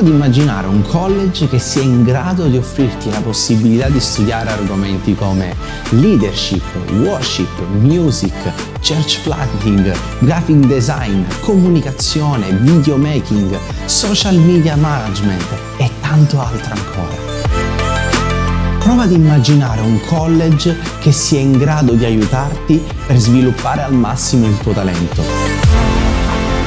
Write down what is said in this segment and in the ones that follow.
Ad immaginare un college che sia in grado di offrirti la possibilità di studiare argomenti come leadership, worship, music, church planting, graphic design, comunicazione, videomaking, social media management e tanto altro ancora. Prova ad immaginare un college che sia in grado di aiutarti per sviluppare al massimo il tuo talento.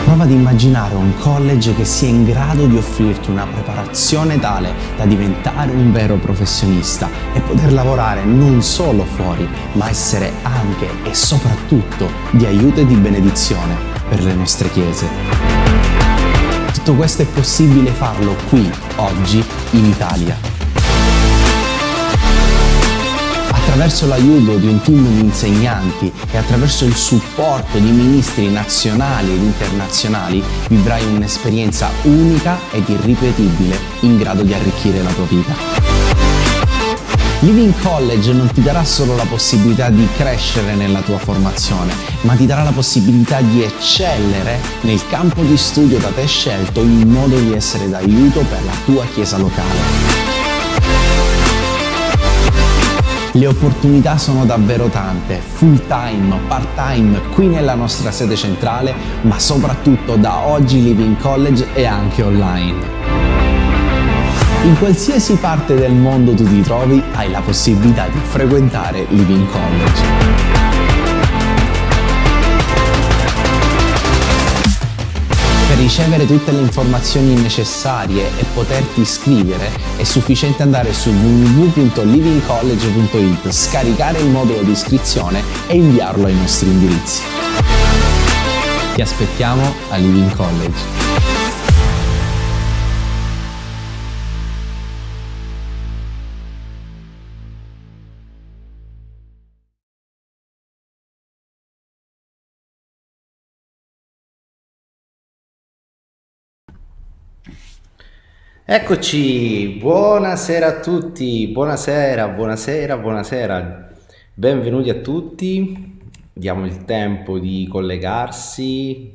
Prova ad immaginare un college che sia in grado di offrirti una preparazione tale da diventare un vero professionista e poter lavorare non solo fuori, ma essere anche e soprattutto di aiuto e di benedizione per le nostre chiese. Tutto questo è possibile farlo qui, oggi, in Italia. Attraverso l'aiuto di un team di insegnanti e attraverso il supporto di ministri nazionali ed internazionali vivrai un'esperienza unica ed irripetibile in grado di arricchire la tua vita. Living College non ti darà solo la possibilità di crescere nella tua formazione, ma ti darà la possibilità di eccellere nel campo di studio da te scelto in modo di essere d'aiuto per la tua chiesa locale. Le opportunità sono davvero tante, full time, part time, qui nella nostra sede centrale, ma soprattutto da oggi Living College e anche online. In qualsiasi parte del mondo tu ti trovi, hai la possibilità di frequentare Living College. Ricevere tutte le informazioni necessarie e poterti iscrivere è sufficiente andare su www.livingcollege.it, scaricare il modulo di iscrizione e inviarlo ai nostri indirizzi. Ti aspettiamo a Living College. Eccoci, buonasera a tutti, buonasera, buonasera, buonasera, benvenuti a tutti, diamo il tempo di collegarsi,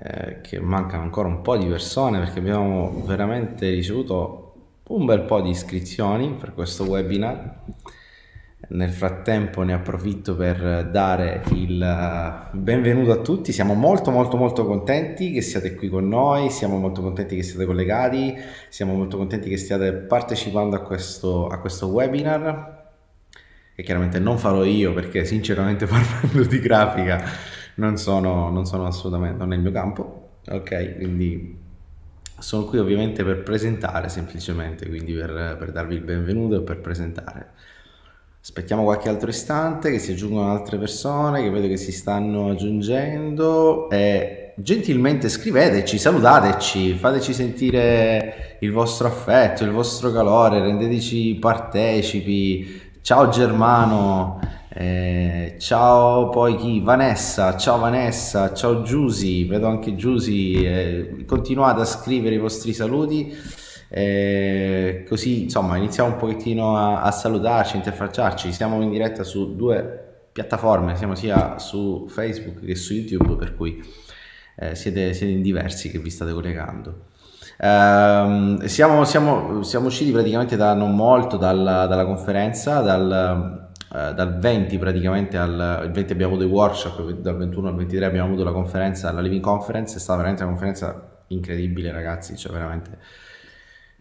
eh, che mancano ancora un po' di persone perché abbiamo veramente ricevuto un bel po' di iscrizioni per questo webinar nel frattempo ne approfitto per dare il eh, benvenuto a tutti, siamo molto molto molto contenti che siate qui con noi, siamo molto contenti che siate collegati, siamo molto contenti che stiate partecipando a questo, a questo webinar che chiaramente non farò io perché sinceramente parlando di grafica non sono, non sono assolutamente nel mio campo, ok? Quindi sono qui ovviamente per presentare semplicemente, quindi per, per darvi il benvenuto e per presentare. Aspettiamo qualche altro istante che si aggiungono altre persone che vedo che si stanno aggiungendo e gentilmente scriveteci, salutateci, fateci sentire il vostro affetto, il vostro calore, rendeteci partecipi. Ciao Germano, eh, ciao poi chi? Vanessa, ciao Vanessa, ciao Giusy, vedo anche Giusy, eh, continuate a scrivere i vostri saluti. Eh, così insomma iniziamo un pochettino a, a salutarci, interfacciarci. Siamo in diretta su due piattaforme, siamo sia su Facebook che su YouTube, per cui eh, siete, siete, in diversi che vi state collegando. Eh, siamo, siamo, siamo, usciti praticamente da non molto dalla, dalla conferenza, dal, eh, dal 20 praticamente al il 20 abbiamo avuto i workshop, dal 21 al 23 abbiamo avuto la conferenza, la Living Conference, è stata veramente una conferenza incredibile ragazzi, cioè veramente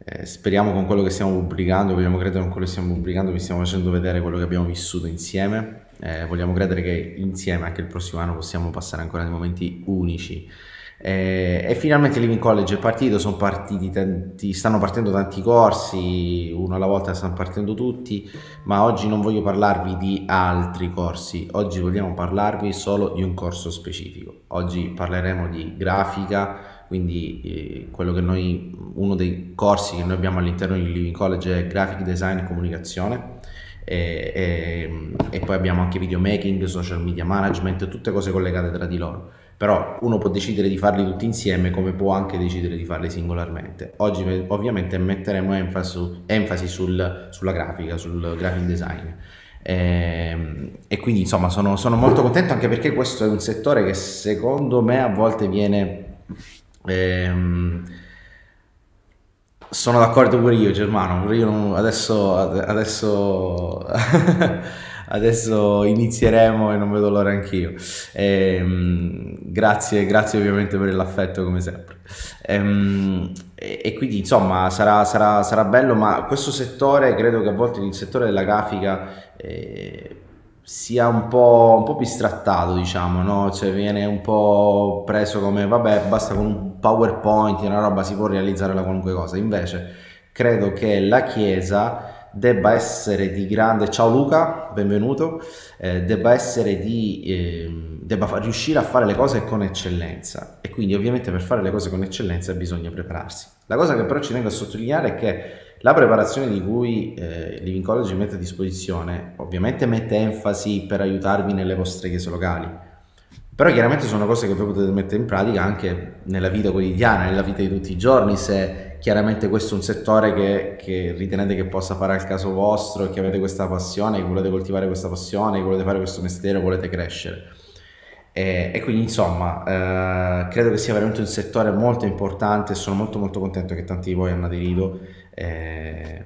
eh, speriamo con quello che stiamo pubblicando, vogliamo credere con quello che stiamo pubblicando, vi stiamo facendo vedere quello che abbiamo vissuto insieme. Eh, vogliamo credere che insieme anche il prossimo anno possiamo passare ancora dei momenti unici. Eh, e finalmente Living College è partito, tanti, stanno partendo tanti corsi, uno alla volta stanno partendo tutti, ma oggi non voglio parlarvi di altri corsi, oggi vogliamo parlarvi solo di un corso specifico. Oggi parleremo di grafica, quindi eh, noi, uno dei corsi che noi abbiamo all'interno di Living College è Graphic Design e Comunicazione e, e, e poi abbiamo anche videomaking, social media management, tutte cose collegate tra di loro però uno può decidere di farli tutti insieme come può anche decidere di farli singolarmente. Oggi ovviamente metteremo enfasi, enfasi sul, sulla grafica, sul graphic design. E, ehm, e quindi insomma sono, sono, molto contento anche perché questo è un settore che secondo me a volte viene ehm, Sono d'accordo pure io, Germano. Pure io non, adesso, adesso, adesso, inizieremo e non vedo l'ora anch'io. E, grazie, grazie ovviamente per l'affetto come sempre. E, e quindi insomma sarà, sarà, sarà, bello, ma questo settore, credo che a volte il settore della grafica eh, sia un po', un po' bistrattato, diciamo, no? Cioè viene un po' preso come, vabbè, basta con un PowerPoint, una roba si può realizzare la qualunque cosa. Invece credo che la Chiesa debba essere di grande... Ciao Luca, benvenuto. Eh, debba essere di... Eh, debba fa- riuscire a fare le cose con eccellenza. E quindi ovviamente per fare le cose con eccellenza bisogna prepararsi. La cosa che però ci tengo a sottolineare è che la preparazione di cui eh, Living College mette a disposizione ovviamente mette enfasi per aiutarvi nelle vostre chiese locali, però chiaramente sono cose che voi potete mettere in pratica anche nella vita quotidiana, nella vita di tutti i giorni, se chiaramente questo è un settore che, che ritenete che possa fare al caso vostro, che avete questa passione, che volete coltivare questa passione, che volete fare questo mestiere, volete crescere. E, e, quindi insomma eh, credo che sia veramente un settore molto importante e sono molto molto contento che tanti di voi hanno aderito eh,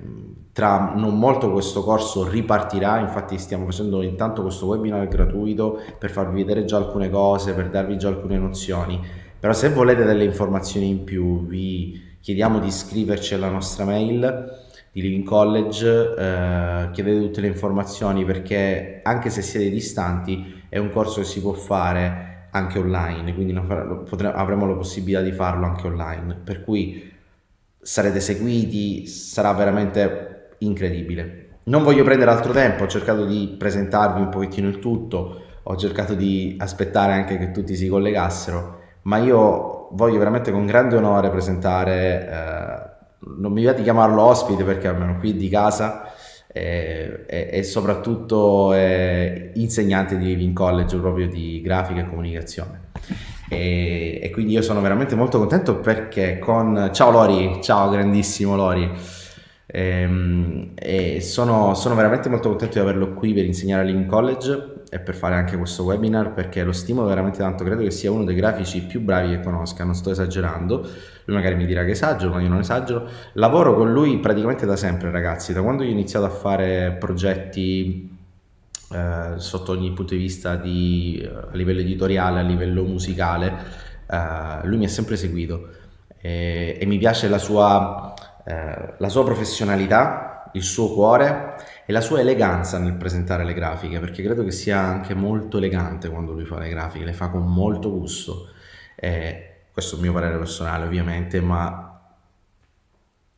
tra non molto questo corso ripartirà, infatti stiamo facendo intanto questo webinar gratuito per farvi vedere già alcune cose, per darvi già alcune nozioni, però se volete delle informazioni in più vi chiediamo di iscriverci alla nostra mail di Living College, eh, chiedete tutte le informazioni perché anche se siete distanti è un corso che si può fare anche online, quindi potremo, avremo la possibilità di farlo anche online, per cui sarete seguiti, sarà veramente incredibile. Non voglio prendere altro tempo, ho cercato di presentarvi un pochettino il tutto, ho cercato di aspettare anche che tutti si collegassero, ma io voglio veramente con grande onore presentare, eh, non mi va di chiamarlo ospite perché almeno qui di casa, eh, e, e, soprattutto eh, insegnante di Living College proprio di grafica e comunicazione. E, e, quindi io sono veramente molto contento perché con... Ciao Lori, ciao grandissimo Lori. E, ehm, e sono, sono, veramente molto contento di averlo qui per insegnare a Living College e per fare anche questo webinar perché lo stimolo veramente tanto, credo che sia uno dei grafici più bravi che conosca, non sto esagerando, lui magari mi dirà che esagero, ma io non esagero, lavoro con lui praticamente da sempre ragazzi, da quando io ho iniziato a fare progetti eh, sotto ogni punto di vista di, eh, a livello editoriale, a livello musicale, eh, lui mi ha sempre seguito e, e mi piace la sua, eh, la sua professionalità, il suo cuore e la sua eleganza nel presentare le grafiche, perché credo che sia anche molto elegante quando lui fa le grafiche, le fa con molto gusto. Questo è il mio parere personale ovviamente, ma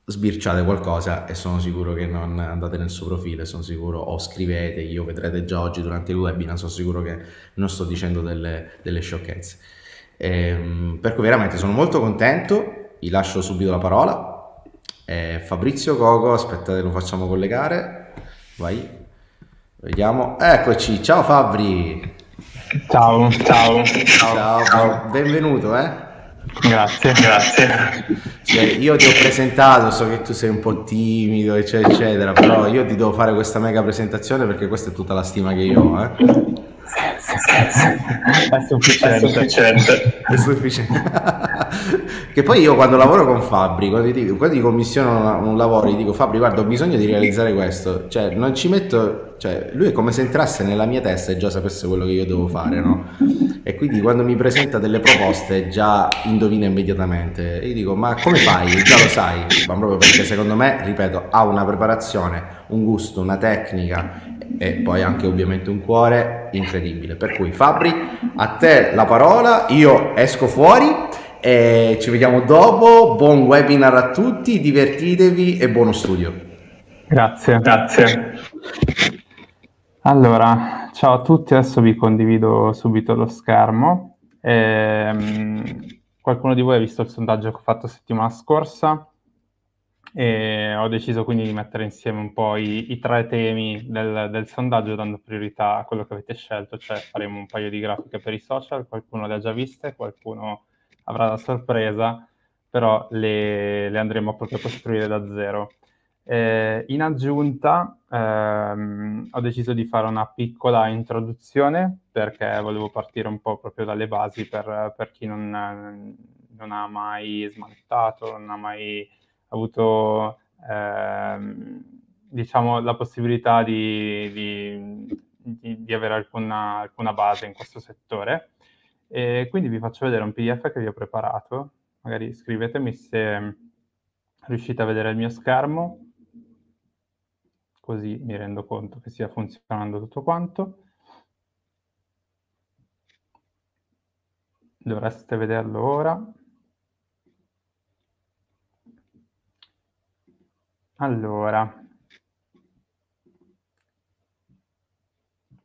sbirciate qualcosa e sono sicuro che non andate nel suo profilo, sono sicuro, o scrivete, io vedrete già oggi durante il webinar, sono sicuro che non sto dicendo delle, delle sciocchezze. Ehm, per cui veramente sono molto contento, vi lascio subito la parola. Eh, Fabrizio Coco, aspettate lo facciamo collegare, vai, vediamo, eccoci, ciao Fabri! Ciao, ciao, ciao, ciao. benvenuto eh! Grazie, grazie. Cioè, io ti ho presentato, so che tu sei un po' timido, eccetera, eccetera, però io ti devo fare questa mega presentazione perché questa è tutta la stima che io ho. Eh. È sufficiente. È sufficiente. È sufficiente. che poi io quando lavoro con Fabri, quando ti, quando ti commissiono un, lavoro, gli dico Fabri guarda ho bisogno di realizzare questo, cioè non ci metto, cioè lui è come se entrasse nella mia testa e già sapesse quello che io devo fare, no? E quindi quando mi presenta delle proposte già indovina immediatamente. Io dico ma come fai? Già lo sai, ma proprio perché secondo me, ripeto, ha una preparazione, un gusto, una tecnica e poi anche ovviamente un cuore incredibile. Per cui Fabri, a te la parola, io esco fuori e ci vediamo dopo. Buon webinar a tutti, divertitevi e buono studio. Grazie. Grazie. Allora, ciao a tutti, adesso vi condivido subito lo schermo. Ehm, qualcuno di voi ha visto il sondaggio che ho fatto settimana scorsa? E ho deciso quindi di mettere insieme un po' i, i tre temi del, del, sondaggio dando priorità a quello che avete scelto, cioè faremo un paio di grafiche per i social, qualcuno le ha già viste, qualcuno avrà la sorpresa, però le, le andremo proprio a costruire da zero. Eh, in aggiunta ehm, ho deciso di fare una piccola introduzione perché volevo partire un po' proprio dalle basi per, per chi non, non ha mai smaltato, non ha mai avuto ehm, diciamo, la possibilità di, di, di, di avere alcuna, alcuna, base in questo settore. E quindi vi faccio vedere un PDF che vi ho preparato, magari scrivetemi se riuscite a vedere il mio schermo, così mi rendo conto che stia funzionando tutto quanto. Dovreste vederlo ora. Allora,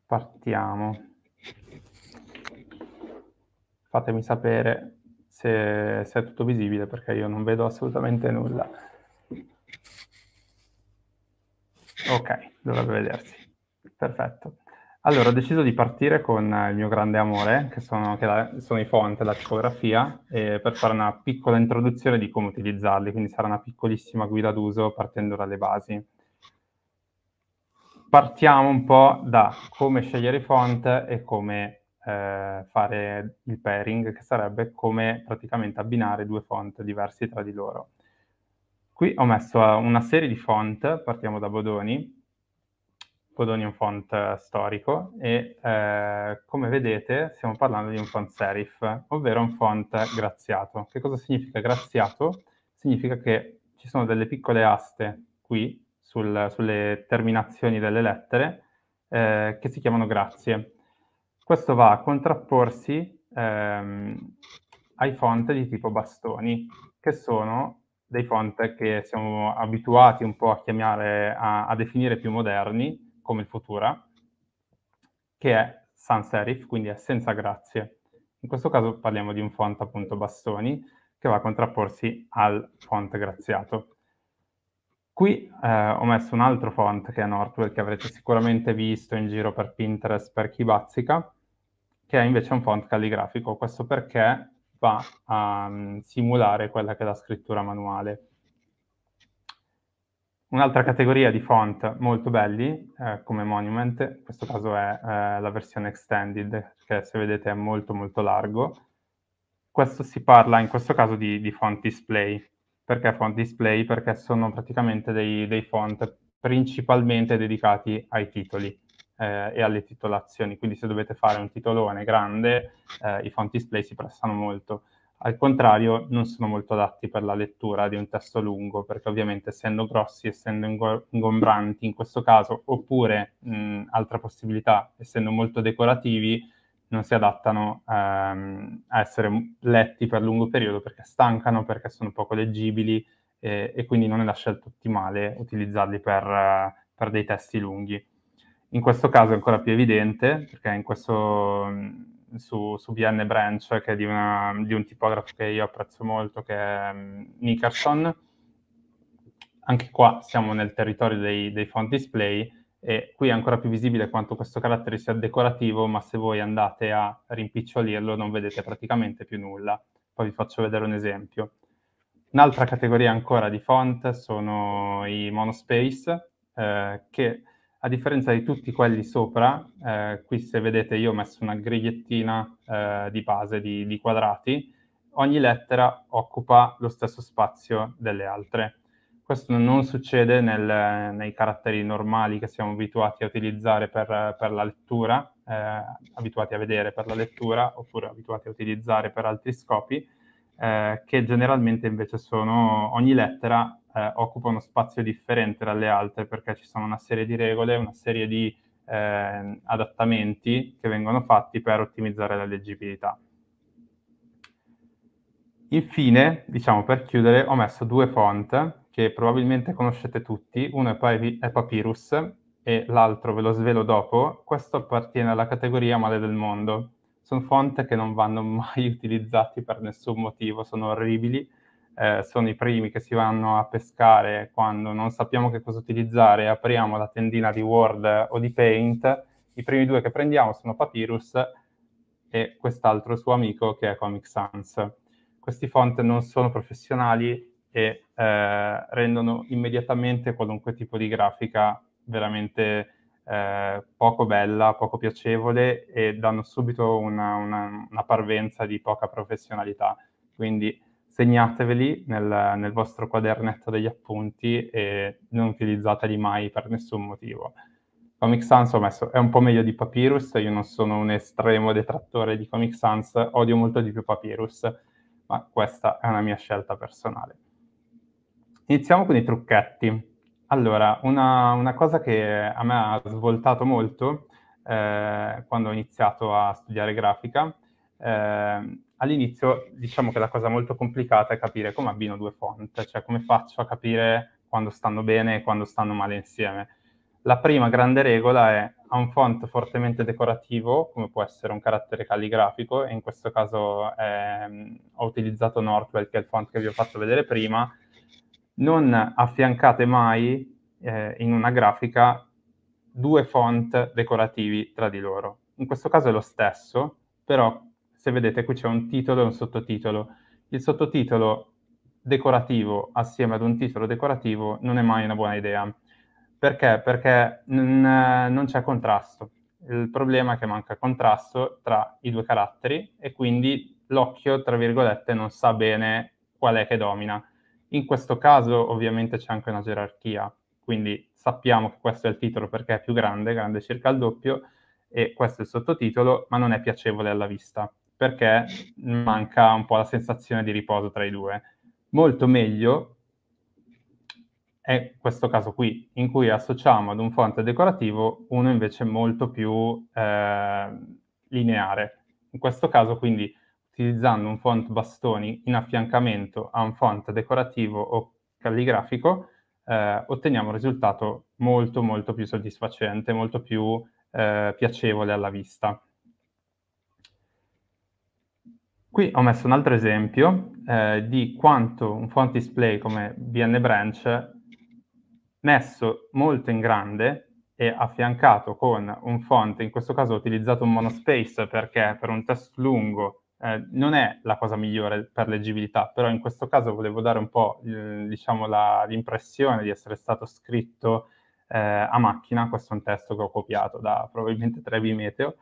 partiamo. Fatemi sapere se, se, è tutto visibile perché io non vedo assolutamente nulla. Ok, dovrebbe vedersi. Perfetto. Allora, ho deciso di partire con il mio grande amore, che sono, che la, sono i font, la tipografia, per fare una piccola introduzione di come utilizzarli, quindi sarà una piccolissima guida d'uso partendo dalle basi. Partiamo un po' da come scegliere i font e come eh, fare il pairing, che sarebbe come praticamente abbinare due font diversi tra di loro. Qui ho messo una serie di font, partiamo da Bodoni, Bodoni è un font storico e eh, come vedete stiamo parlando di un font serif, ovvero un font graziato. Che cosa significa graziato? Significa che ci sono delle piccole aste qui sul, sulle terminazioni delle lettere eh, che si chiamano grazie. Questo va a contrapporsi ehm, ai font di tipo bastoni, che sono dei font che siamo abituati un po' a chiamare, a, a definire più moderni, come Futura, che è sans serif, quindi è senza grazie. In questo caso parliamo di un font appunto bastoni, che va a contrapporsi al font graziato. Qui eh, ho messo un altro font che è Northwell, che avrete sicuramente visto in giro per Pinterest per chi bazzica, che è invece un font calligrafico. Questo perché va a um, simulare quella che è la scrittura manuale. Un'altra categoria di font molto belli, eh, come Monument, in questo caso è eh, la versione extended, che se vedete è molto molto largo. Questo si parla in questo caso di, di font display. Perché font display? Perché sono praticamente dei, dei font principalmente dedicati ai titoli eh, e alle titolazioni, quindi se dovete fare un titolone grande, eh, i font display si prestano molto. Al contrario, non sono molto adatti per la lettura di un testo lungo, perché ovviamente essendo grossi, essendo ingombranti in questo caso, oppure mh, altra possibilità, essendo molto decorativi, non si adattano ehm, a essere letti per lungo periodo perché stancano, perché sono poco leggibili eh, e quindi non è la scelta ottimale utilizzarli per, per dei testi lunghi. In questo caso è ancora più evidente, perché in questo, su, su BN Branch, che è di, una, di, un tipografo che io apprezzo molto, che è Nickerson, anche qua siamo nel territorio dei, dei font display, e qui è ancora più visibile quanto questo carattere sia decorativo, ma se voi andate a rimpicciolirlo non vedete praticamente più nulla. Poi vi faccio vedere un esempio. Un'altra categoria ancora di font sono i monospace, eh, che a differenza di tutti quelli sopra, eh, qui se vedete io ho messo una grigliettina eh, di base di, di, quadrati, ogni lettera occupa lo stesso spazio delle altre. Questo non succede nel, nei caratteri normali che siamo abituati a utilizzare per, per la lettura, eh, abituati a vedere per la lettura, oppure abituati a utilizzare per altri scopi, eh, che generalmente invece sono ogni lettera eh, occupa uno spazio differente dalle altre perché ci sono una serie di regole, una serie di eh, adattamenti che vengono fatti per ottimizzare la leggibilità. Infine, diciamo per chiudere, ho messo due font che probabilmente conoscete tutti, uno è, Papyrus e l'altro ve lo svelo dopo, questo appartiene alla categoria male del mondo. Sono font che non vanno mai utilizzati per nessun motivo, sono orribili, eh, sono i primi che si vanno a pescare quando non sappiamo che cosa utilizzare, apriamo la tendina di Word o di Paint, i primi due che prendiamo sono Papyrus e quest'altro suo amico che è Comic Sans. Questi font non sono professionali e eh, rendono immediatamente qualunque tipo di grafica veramente eh, poco bella, poco piacevole e danno subito una, una, una parvenza di poca professionalità. Quindi segnateveli nel, nel, vostro quadernetto degli appunti e non utilizzateli mai per nessun motivo. Comic Sans messo, è un po' meglio di Papyrus, io non sono un estremo detrattore di Comic Sans, odio molto di più Papyrus, ma questa è una mia scelta personale. Iniziamo con i trucchetti. Allora, una, una cosa che a me ha svoltato molto eh, quando ho iniziato a studiare grafica, eh, all'inizio diciamo che la cosa molto complicata è capire come abbino due font, cioè come faccio a capire quando stanno bene e quando stanno male insieme. La prima grande regola è a un font fortemente decorativo, come può essere un carattere calligrafico, e in questo caso eh, ho utilizzato Northwell, che è il font che vi ho fatto vedere prima, non affiancate mai eh, in una grafica due font decorativi tra di loro. In questo caso è lo stesso, però se vedete qui c'è un titolo e un sottotitolo. Il sottotitolo decorativo assieme ad un titolo decorativo non è mai una buona idea. Perché? Perché non, non c'è contrasto. Il problema è che manca contrasto tra i due caratteri e quindi l'occhio, tra virgolette, non sa bene qual è che domina. In questo caso ovviamente c'è anche una gerarchia, quindi sappiamo che questo è il titolo perché è più grande, grande circa il doppio, e questo è il sottotitolo, ma non è piacevole alla vista perché manca un po' la sensazione di riposo tra i due. Molto meglio è questo caso qui, in cui associamo ad un font decorativo uno invece molto più eh, lineare. In questo caso quindi utilizzando un font bastoni in affiancamento a un font decorativo o calligrafico, eh, otteniamo un risultato molto molto più soddisfacente, molto più eh, piacevole alla vista. Qui ho messo un altro esempio eh, di quanto un font display come BN Branch messo molto in grande e affiancato con un font, in questo caso ho utilizzato un monospace perché per un test lungo eh, non è la cosa migliore per leggibilità, però in questo caso volevo dare un po' eh, diciamo la, l'impressione di essere stato scritto eh, a macchina, questo è un testo che ho copiato da probabilmente Trevi Meteo,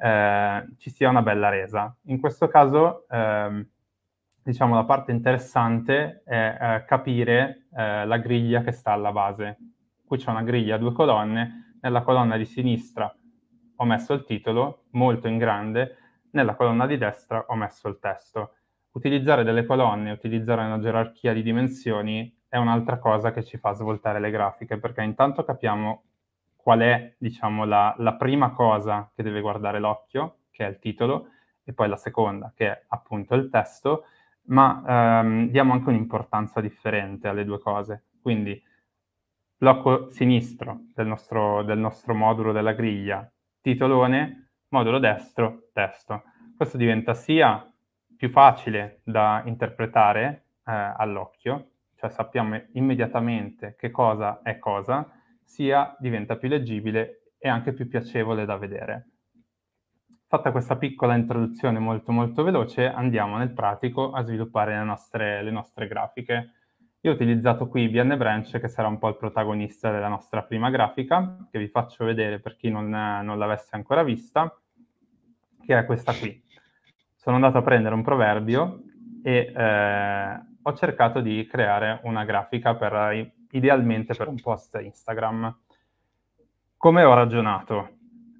eh, ci sia una bella resa. In questo caso, ehm, diciamo, la parte interessante è eh, capire eh, la griglia che sta alla base. Qui c'è una griglia a due colonne, nella colonna di sinistra ho messo il titolo, molto in grande, nella colonna di destra ho messo il testo. Utilizzare delle colonne, utilizzare una gerarchia di dimensioni è un'altra cosa che ci fa svoltare le grafiche, perché intanto capiamo qual è, diciamo, la, la prima cosa che deve guardare l'occhio, che è il titolo, e poi la seconda, che è appunto il testo, ma ehm, diamo anche un'importanza differente alle due cose. Quindi blocco sinistro del nostro, del nostro modulo della griglia, titolone, modulo destro, testo. Questo diventa sia più facile da interpretare eh, all'occhio, cioè sappiamo immediatamente che cosa è cosa, sia diventa più leggibile e anche più piacevole da vedere. Fatta questa piccola introduzione molto molto veloce, andiamo nel pratico a sviluppare le nostre, le nostre grafiche. Io ho utilizzato qui BN Branch, che sarà un po' il protagonista della nostra prima grafica, che vi faccio vedere per chi non, non l'avesse ancora vista, che è questa qui. Sono andato a prendere un proverbio e eh, ho cercato di creare una grafica per idealmente per un post Instagram. Come ho ragionato?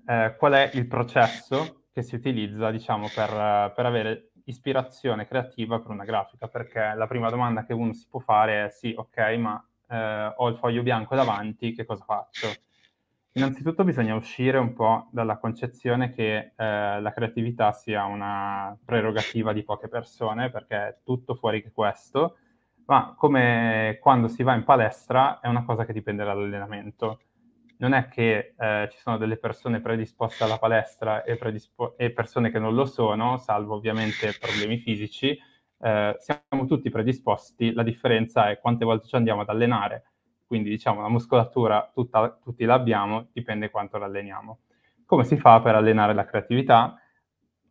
Eh, qual è il processo che si utilizza, diciamo, per, per, avere ispirazione creativa per una grafica? Perché la prima domanda che uno si può fare è sì, ok, ma eh, ho il foglio bianco davanti, che cosa faccio? Innanzitutto bisogna uscire un po' dalla concezione che eh, la creatività sia una prerogativa di poche persone, perché è tutto fuori che questo, ma come quando si va in palestra è una cosa che dipende dall'allenamento. Non è che eh, ci sono delle persone predisposte alla palestra e, predispo- e, persone che non lo sono, salvo ovviamente problemi fisici, eh, siamo tutti predisposti, la differenza è quante volte ci andiamo ad allenare, quindi diciamo la muscolatura tutta, tutti l'abbiamo, dipende quanto l'alleniamo. Come si fa per allenare la creatività?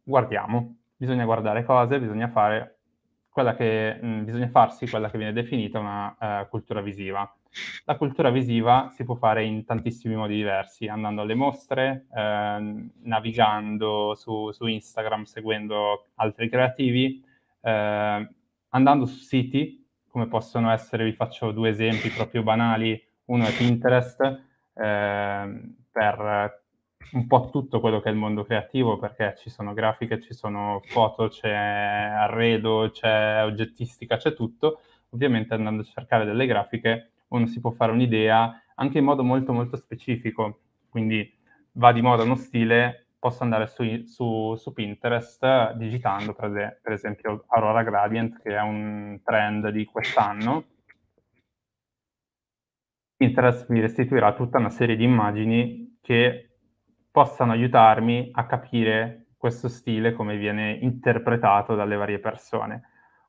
Guardiamo, bisogna guardare cose, bisogna fare quella che mh, mm, bisogna farsi quella che viene definita una uh, cultura visiva. La cultura visiva si può fare in tantissimi modi diversi, andando alle mostre, eh, navigando su, su, Instagram, seguendo altri creativi, eh, andando su siti come possono essere, vi faccio due esempi proprio banali, uno è Pinterest, eh, per un po' tutto quello che è il mondo creativo, perché ci sono grafiche, ci sono foto, c'è arredo, c'è oggettistica, c'è tutto. Ovviamente andando a cercare delle grafiche uno si può fare un'idea anche in modo molto molto specifico, quindi va di moda uno stile, posso andare su, su, su Pinterest digitando per, per, esempio Aurora Gradient, che è un trend di quest'anno. Pinterest mi restituirà tutta una serie di immagini che possano aiutarmi a capire questo stile, come viene interpretato dalle varie persone.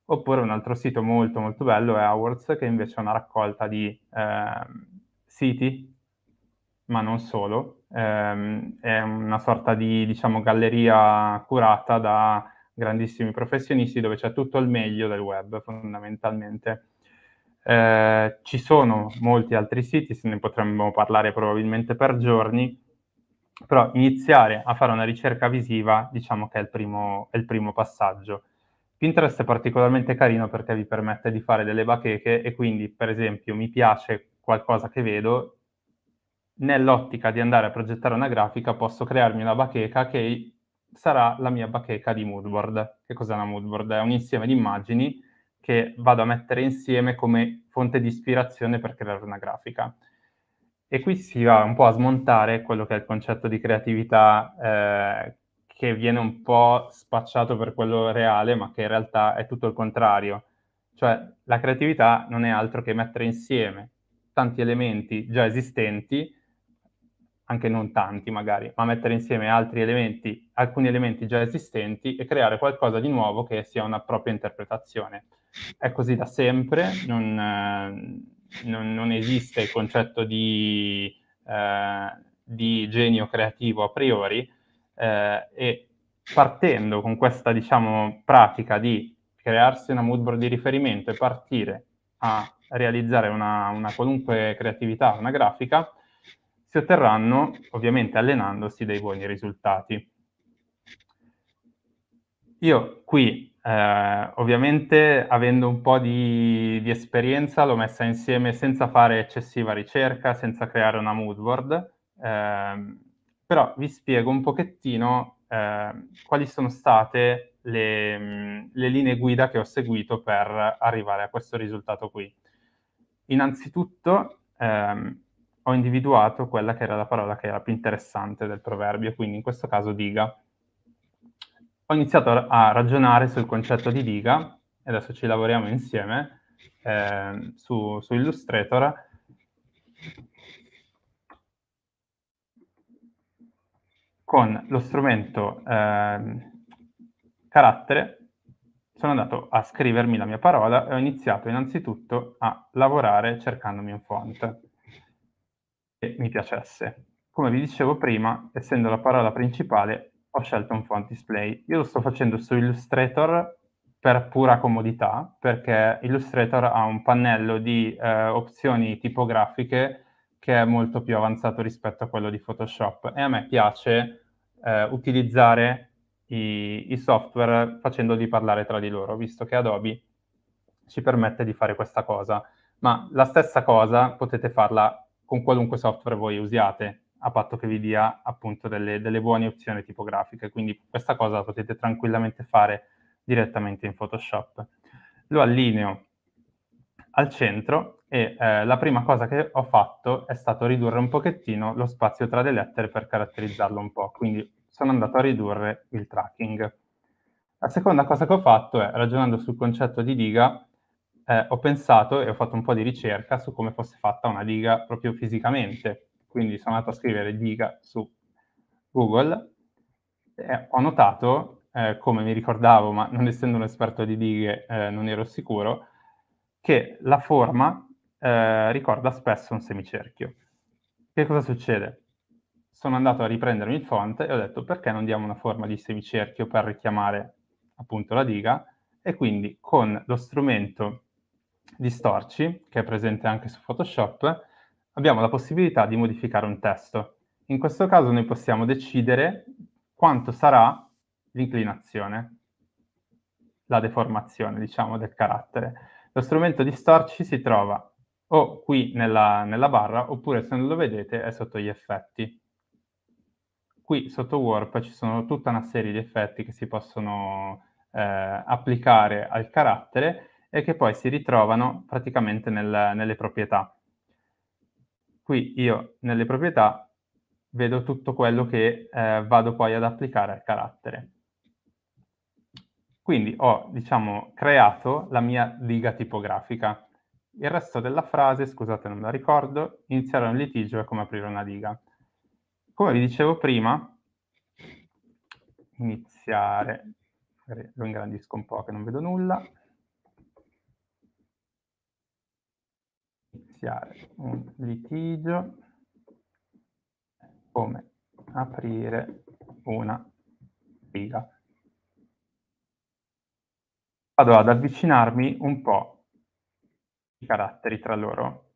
Oppure un altro sito molto molto bello è Awards, che invece è una raccolta di eh, siti, ma non solo, eh, è una sorta di diciamo, galleria curata da grandissimi professionisti dove c'è tutto il meglio del web fondamentalmente. Eh, ci sono molti altri siti, se ne potremmo parlare probabilmente per giorni, però iniziare a fare una ricerca visiva diciamo che è il primo, è il primo passaggio. Pinterest è particolarmente carino perché vi permette di fare delle bacheche e quindi, per esempio, mi piace qualcosa che vedo, nell'ottica di andare a progettare una grafica posso crearmi una bacheca che sarà la mia bacheca di moodboard. Che cos'è una moodboard? È un insieme di immagini che vado a mettere insieme come fonte di ispirazione per creare una grafica. E qui si va un po' a smontare quello che è il concetto di creatività eh, che viene un po' spacciato per quello reale, ma che in realtà è tutto il contrario. Cioè la creatività non è altro che mettere insieme tanti elementi già esistenti, anche non tanti magari, ma mettere insieme altri elementi, alcuni elementi già esistenti e creare qualcosa di nuovo che sia una propria interpretazione. È così da sempre, non, eh, non, non esiste il concetto di, eh, di, genio creativo a priori eh, e partendo con questa diciamo, pratica di crearsi una mood board di riferimento e partire a realizzare una, una qualunque creatività, una grafica, si otterranno ovviamente allenandosi dei buoni risultati. Io qui eh, ovviamente avendo un po' di, di, esperienza l'ho messa insieme senza fare eccessiva ricerca, senza creare una mood board, eh, però vi spiego un pochettino eh, quali sono state le, le, linee guida che ho seguito per arrivare a questo risultato qui. Innanzitutto ehm, ho individuato quella che era la parola che era più interessante del proverbio, quindi in questo caso diga ho iniziato a ragionare sul concetto di diga, e adesso ci lavoriamo insieme, eh, su, su, Illustrator, con lo strumento eh, carattere, sono andato a scrivermi la mia parola e ho iniziato innanzitutto a lavorare cercandomi un font che mi piacesse. Come vi dicevo prima, essendo la parola principale, ho scelto un font display. Io lo sto facendo su Illustrator per pura comodità, perché Illustrator ha un pannello di eh, opzioni tipografiche che è molto più avanzato rispetto a quello di Photoshop e a me piace eh, utilizzare i, i, software facendoli parlare tra di loro, visto che Adobe ci permette di fare questa cosa. Ma la stessa cosa potete farla con qualunque software voi usiate a patto che vi dia appunto delle, delle, buone opzioni tipografiche. Quindi questa cosa la potete tranquillamente fare direttamente in Photoshop. Lo allineo al centro e eh, la prima cosa che ho fatto è stato ridurre un pochettino lo spazio tra le lettere per caratterizzarlo un po', quindi sono andato a ridurre il tracking. La seconda cosa che ho fatto è, ragionando sul concetto di diga, eh, ho pensato e ho fatto un po' di ricerca su come fosse fatta una diga proprio fisicamente, quindi sono andato a scrivere diga su Google e ho notato, eh, come mi ricordavo, ma non essendo un esperto di dighe eh, non ero sicuro, che la forma eh, ricorda spesso un semicerchio. Che cosa succede? Sono andato a riprendermi il font e ho detto perché non diamo una forma di semicerchio per richiamare appunto la diga e quindi con lo strumento di Storci, che è presente anche su Photoshop, abbiamo la possibilità di modificare un testo. In questo caso noi possiamo decidere quanto sarà l'inclinazione. la deformazione, diciamo, del carattere. Lo strumento di Storci si trova o qui nella, nella barra, oppure se non lo vedete è sotto gli effetti. Qui sotto Warp ci sono tutta una serie di effetti che si possono eh, applicare al carattere e che poi si ritrovano praticamente nel, nelle proprietà. Qui io nelle proprietà vedo tutto quello che eh, vado poi ad applicare al carattere. Quindi ho, diciamo, creato la mia riga tipografica. Il resto della frase, scusate non la ricordo, iniziare un litigio è come aprire una diga. Come vi dicevo prima, iniziare, lo ingrandisco un po' che non vedo nulla, iniziare un litigio come aprire una riga. Vado ad avvicinarmi un po' i caratteri tra loro.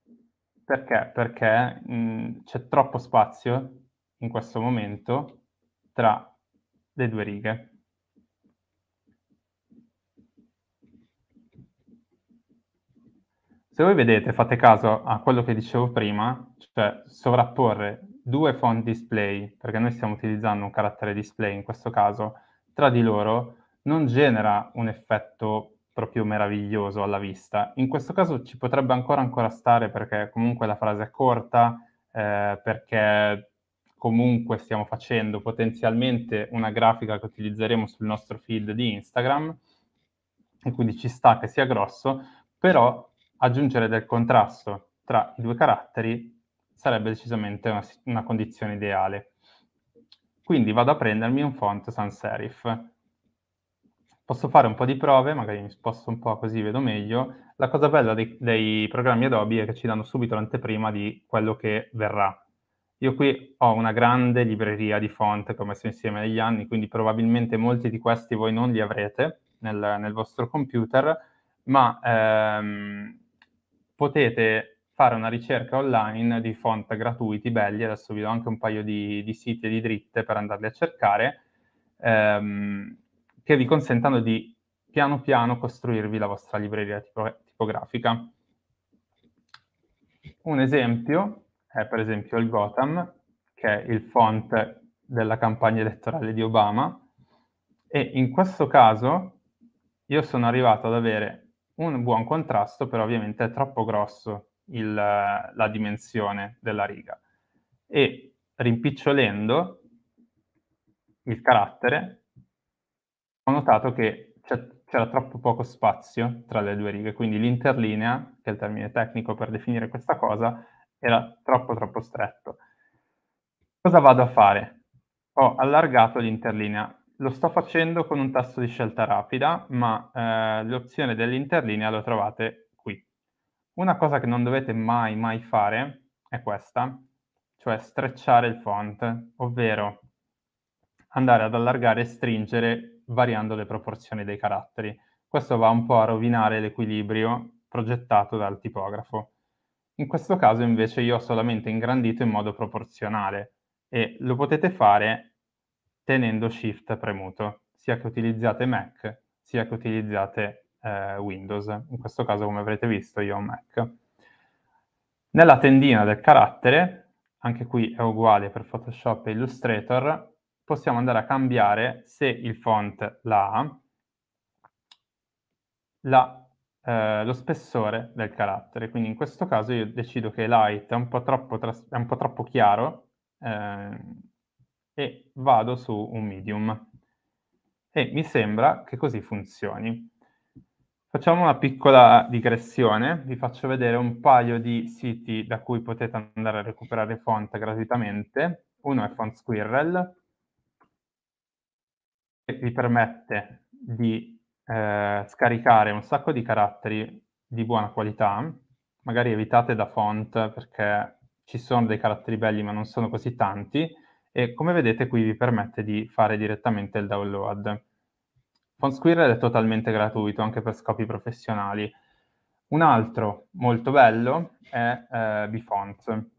Perché? Perché mh, c'è troppo spazio in questo momento tra le due righe. Se voi vedete, fate caso a quello che dicevo prima, cioè sovrapporre due font display, perché noi stiamo utilizzando un carattere display in questo caso, tra di loro, non genera un effetto proprio meraviglioso alla vista. In questo caso ci potrebbe ancora ancora stare perché comunque la frase è corta, eh, perché comunque stiamo facendo potenzialmente una grafica che utilizzeremo sul nostro feed di Instagram e quindi ci sta che sia grosso, però aggiungere del contrasto tra i due caratteri sarebbe decisamente una, una condizione ideale. Quindi vado a prendermi un font sans serif posso fare un po' di prove, magari mi sposto un po' così vedo meglio. La cosa bella dei, dei programmi Adobe è che ci danno subito l'anteprima di quello che verrà. Io qui ho una grande libreria di font che ho messo insieme negli anni, quindi probabilmente molti di questi voi non li avrete nel, nel vostro computer, ma ehm, potete fare una ricerca online di font gratuiti, belli, adesso vi do anche un paio di, di siti e di dritte per andarli a cercare, ehm, che vi consentano di piano piano costruirvi la vostra libreria tipo- tipografica. Un esempio è per esempio il Gotham, che è il font della campagna elettorale di Obama, e in questo caso io sono arrivato ad avere un buon contrasto, però ovviamente è troppo grosso il, la dimensione della riga. E rimpicciolendo il carattere ho notato che c'era troppo poco spazio tra le due righe, quindi l'interlinea, che è il termine tecnico per definire questa cosa, era troppo troppo stretto. Cosa vado a fare? Ho allargato l'interlinea. Lo sto facendo con un tasto di scelta rapida, ma eh, l'opzione dell'interlinea lo trovate qui. Una cosa che non dovete mai mai fare è questa, cioè strecciare il font, ovvero andare ad allargare e stringere variando le proporzioni dei caratteri. Questo va un po' a rovinare l'equilibrio progettato dal tipografo. In questo caso invece io ho solamente ingrandito in modo proporzionale e lo potete fare tenendo Shift premuto, sia che utilizzate Mac sia che utilizzate eh, Windows. In questo caso, come avrete visto, io ho Mac. Nella tendina del carattere, anche qui è uguale per Photoshop e Illustrator, possiamo andare a cambiare se il font la la, eh, lo spessore del carattere. Quindi in questo caso io decido che light è un po' troppo, tras- un po troppo chiaro eh, e vado su un medium. E mi sembra che così funzioni. Facciamo una piccola digressione, vi faccio vedere un paio di siti da cui potete andare a recuperare font gratuitamente. Uno è Font Squirrel, vi permette di eh, scaricare un sacco di caratteri di buona qualità, magari evitate da font perché ci sono dei caratteri belli ma non sono così tanti e come vedete qui vi permette di fare direttamente il download. FontSquirrel è totalmente gratuito anche per scopi professionali. Un altro molto bello è eh, Bfont.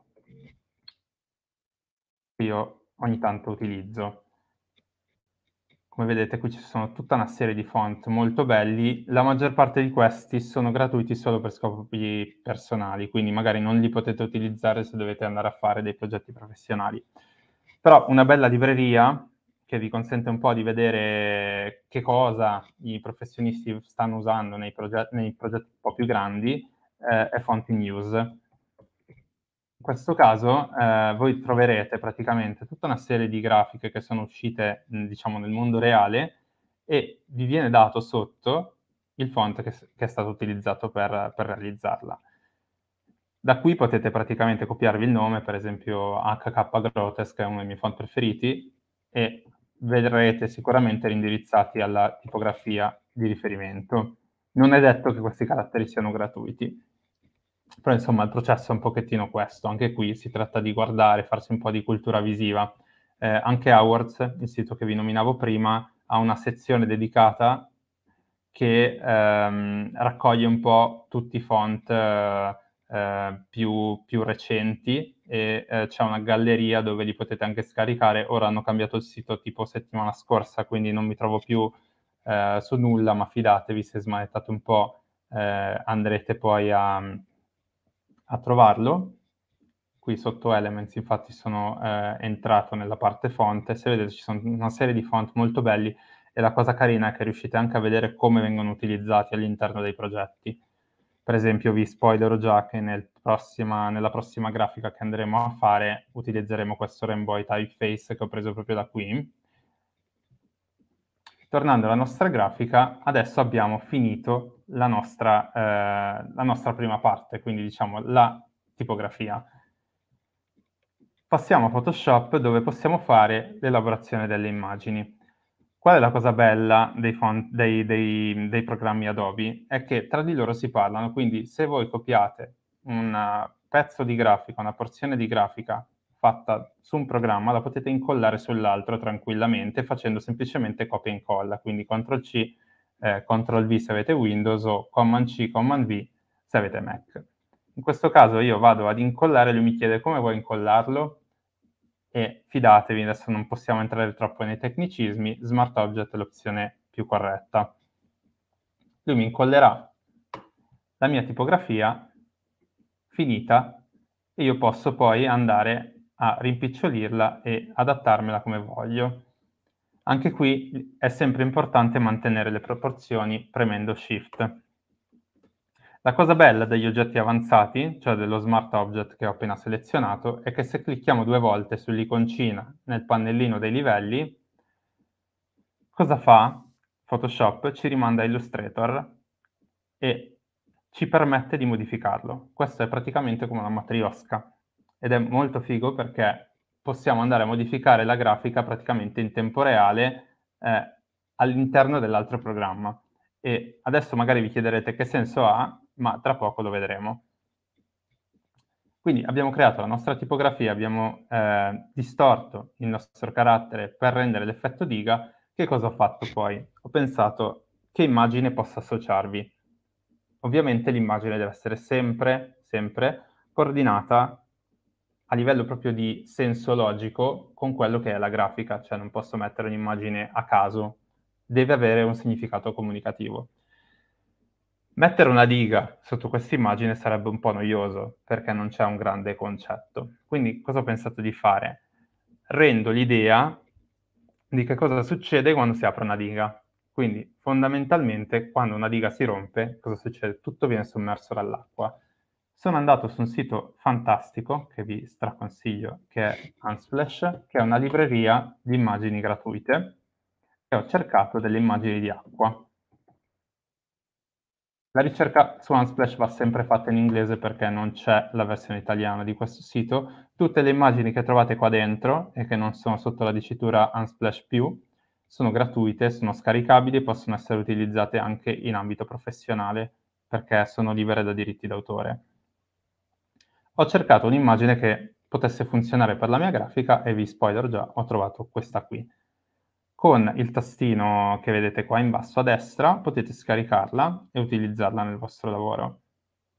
Io ogni tanto utilizzo come vedete qui ci sono tutta una serie di font molto belli, la maggior parte di questi sono gratuiti solo per scopi personali, quindi magari non li potete utilizzare se dovete andare a fare dei progetti professionali. Però una bella libreria che vi consente un po' di vedere che cosa i professionisti stanno usando nei, proget- nei progetti un po' più grandi eh, è Font in Use questo caso eh, voi troverete praticamente tutta una serie di grafiche che sono uscite, diciamo, nel mondo reale e vi viene dato sotto il font che, che è stato utilizzato per, per, realizzarla. Da qui potete praticamente copiarvi il nome, per esempio HK Grotesque è uno dei miei font preferiti, e vedrete sicuramente indirizzati alla tipografia di riferimento. Non è detto che questi caratteri siano gratuiti, però insomma il processo è un pochettino questo, anche qui si tratta di guardare, farsi un po' di cultura visiva. Eh, anche Awards, il sito che vi nominavo prima, ha una sezione dedicata che ehm, raccoglie un po' tutti i font eh, eh, più, più, recenti e eh, c'è una galleria dove li potete anche scaricare. Ora hanno cambiato il sito tipo settimana scorsa, quindi non mi trovo più eh, su nulla, ma fidatevi se smanettate un po' eh, andrete poi a a trovarlo. Qui sotto Elements infatti sono eh, entrato nella parte font e se vedete ci sono una serie di font molto belli e la cosa carina è che riuscite anche a vedere come vengono utilizzati all'interno dei progetti. Per esempio vi spoilerò già che nel prossima, nella prossima grafica che andremo a fare utilizzeremo questo Rainbow Typeface che ho preso proprio da qui. Tornando alla nostra grafica, adesso abbiamo finito la nostra, eh, la nostra prima parte, quindi diciamo la tipografia. Passiamo a Photoshop dove possiamo fare l'elaborazione delle immagini. Qual è la cosa bella dei, font, dei, dei, dei, programmi Adobe? È che tra di loro si parlano, quindi se voi copiate un pezzo di grafica, una porzione di grafica fatta su un programma, la potete incollare sull'altro tranquillamente facendo semplicemente copia e incolla, quindi CTRL-C eh, Ctrl V se avete Windows o Command C, Command V se avete Mac. In questo caso io vado ad incollare, lui mi chiede come vuoi incollarlo e fidatevi, adesso non possiamo entrare troppo nei tecnicismi, Smart Object è l'opzione più corretta. Lui mi incollerà la mia tipografia finita e io posso poi andare a rimpicciolirla e adattarmela come voglio. Anche qui è sempre importante mantenere le proporzioni premendo Shift. La cosa bella degli oggetti avanzati, cioè dello Smart Object che ho appena selezionato, è che se clicchiamo due volte sull'iconcina nel pannellino dei livelli, cosa fa? Photoshop ci rimanda Illustrator e ci permette di modificarlo. Questo è praticamente come una matriosca ed è molto figo perché possiamo andare a modificare la grafica praticamente in tempo reale eh, all'interno dell'altro programma. E adesso magari vi chiederete che senso ha, ma tra poco lo vedremo. Quindi abbiamo creato la nostra tipografia, abbiamo eh, distorto il nostro carattere per rendere l'effetto diga. Che cosa ho fatto poi? Ho pensato che immagine possa associarvi. Ovviamente l'immagine deve essere sempre, sempre coordinata a livello proprio di senso logico con quello che è la grafica, cioè non posso mettere un'immagine a caso, deve avere un significato comunicativo. Mettere una diga sotto questa immagine sarebbe un po' noioso perché non c'è un grande concetto. Quindi cosa ho pensato di fare? Rendo l'idea di che cosa succede quando si apre una diga. Quindi fondamentalmente quando una diga si rompe, cosa succede? Tutto viene sommerso dall'acqua sono andato su un sito fantastico che vi straconsiglio, che è Unsplash, che è una libreria di immagini gratuite, e ho cercato delle immagini di acqua. La ricerca su Unsplash va sempre fatta in inglese perché non c'è la versione italiana di questo sito. Tutte le immagini che trovate qua dentro e che non sono sotto la dicitura Unsplash più sono gratuite, sono scaricabili e possono essere utilizzate anche in ambito professionale perché sono libere da diritti d'autore ho cercato un'immagine che potesse funzionare per la mia grafica e vi spoiler già, ho trovato questa qui. Con il tastino che vedete qua in basso a destra potete scaricarla e utilizzarla nel vostro lavoro.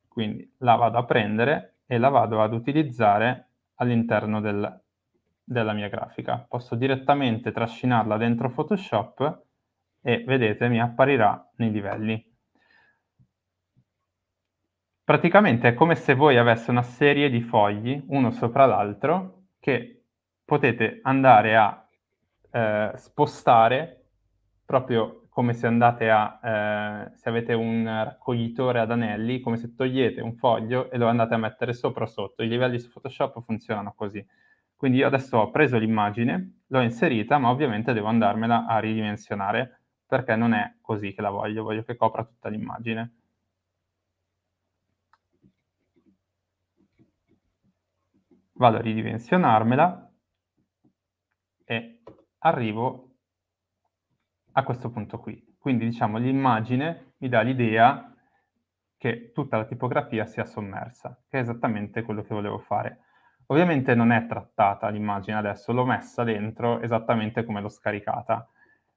Quindi la vado a prendere e la vado ad utilizzare all'interno del della mia grafica. Posso direttamente trascinarla dentro Photoshop e vedete mi apparirà nei livelli. Praticamente è come se voi aveste una serie di fogli, uno sopra l'altro, che potete andare a eh, spostare proprio come se andate a, eh, se avete un raccoglitore ad anelli, come se togliete un foglio e lo andate a mettere sopra o sotto. I livelli su Photoshop funzionano così. Quindi io adesso ho preso l'immagine, l'ho inserita, ma ovviamente devo andarmela a ridimensionare perché non è così che la voglio, voglio che copra tutta l'immagine. vado a ridimensionarmela e arrivo a questo punto qui. Quindi diciamo l'immagine mi dà l'idea che tutta la tipografia sia sommersa, che è esattamente quello che volevo fare. Ovviamente non è trattata l'immagine adesso, l'ho messa dentro esattamente come l'ho scaricata.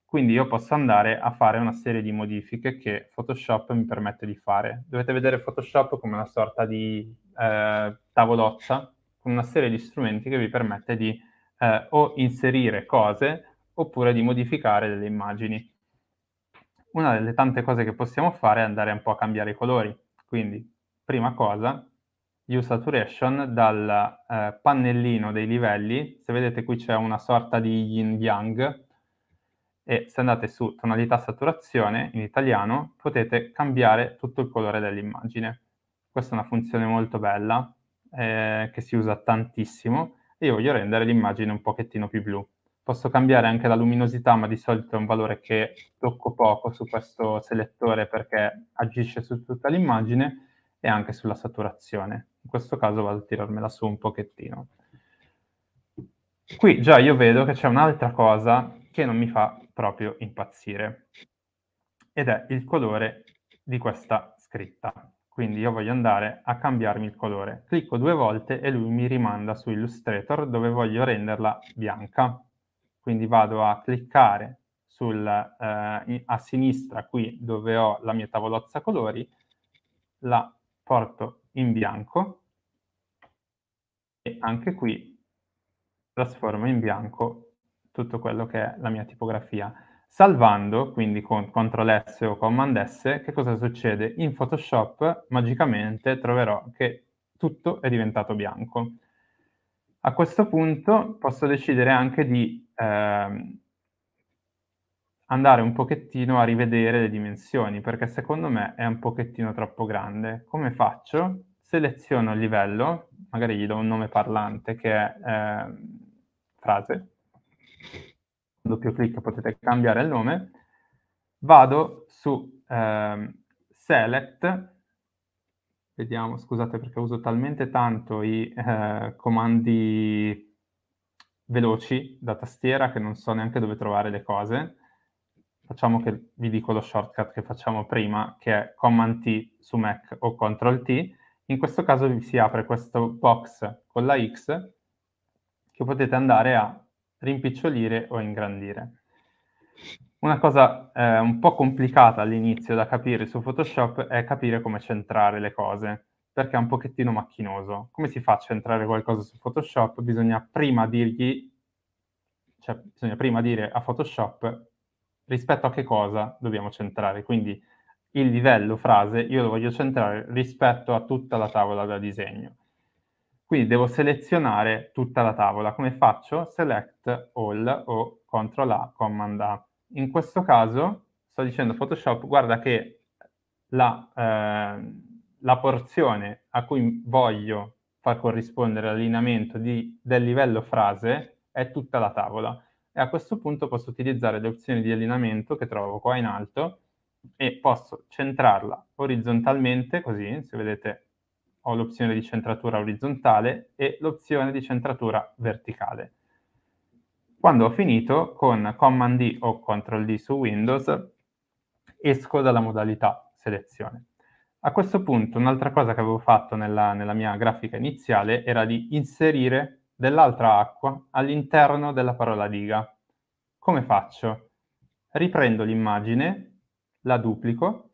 Quindi io posso andare a fare una serie di modifiche che Photoshop mi permette di fare. Dovete vedere Photoshop come una sorta di eh, tavolozza con una serie di strumenti che vi permette di eh, o inserire cose oppure di modificare delle immagini. Una delle tante cose che possiamo fare è andare un po' a cambiare i colori. Quindi, prima cosa, Use Saturation dal eh, pannellino dei livelli, se vedete qui c'è una sorta di yin-yang, e se andate su tonalità saturazione in italiano potete cambiare tutto il colore dell'immagine. Questa è una funzione molto bella eh, che si usa tantissimo e io voglio rendere l'immagine un pochettino più blu. Posso cambiare anche la luminosità, ma di solito è un valore che tocco poco su questo selettore perché agisce su tutta l'immagine e anche sulla saturazione. In questo caso vado a tirarmela su un pochettino. Qui già io vedo che c'è un'altra cosa che non mi fa proprio impazzire ed è il colore di questa scritta. Quindi io voglio andare a cambiarmi il colore. Clicco due volte e lui mi rimanda su Illustrator dove voglio renderla bianca. Quindi vado a cliccare sul, eh, a sinistra qui dove ho la mia tavolozza colori, la porto in bianco e anche qui trasformo in bianco tutto quello che è la mia tipografia. Salvando, quindi con CTRL S o Command S, che cosa succede? In Photoshop magicamente troverò che tutto è diventato bianco. A questo punto posso decidere anche di eh, andare un pochettino a rivedere le dimensioni, perché secondo me è un pochettino troppo grande. Come faccio? Seleziono il livello, magari gli do un nome parlante che è eh, frase, doppio clic potete cambiare il nome, vado su eh, Select, vediamo, scusate perché uso talmente tanto i eh, comandi veloci da tastiera che non so neanche dove trovare le cose. Facciamo che vi dico lo shortcut che facciamo prima, che è Command T su Mac o Ctrl T. In questo caso vi si apre questo box con la X che potete andare a rimpicciolire o ingrandire. Una cosa eh, un po' complicata all'inizio da capire su Photoshop è capire come centrare le cose, perché è un pochettino macchinoso. Come si fa a centrare qualcosa su Photoshop? Bisogna prima dirgli, cioè bisogna prima dire a Photoshop rispetto a che cosa dobbiamo centrare. Quindi il livello frase io lo voglio centrare rispetto a tutta la tavola da disegno. Quindi devo selezionare tutta la tavola. Come faccio? Select all o CTRL A, Command A. In questo caso sto dicendo Photoshop, guarda che la, eh, la porzione a cui voglio far corrispondere l'allineamento del livello frase è tutta la tavola. E a questo punto posso utilizzare le opzioni di allineamento che trovo qua in alto e posso centrarla orizzontalmente, così, se vedete ho l'opzione di centratura orizzontale e l'opzione di centratura verticale. Quando ho finito, con Command D o Ctrl D su Windows, esco dalla modalità selezione. A questo punto un'altra cosa che avevo fatto nella, nella mia grafica iniziale era di inserire dell'altra acqua all'interno della parola diga. Come faccio? Riprendo l'immagine, la duplico,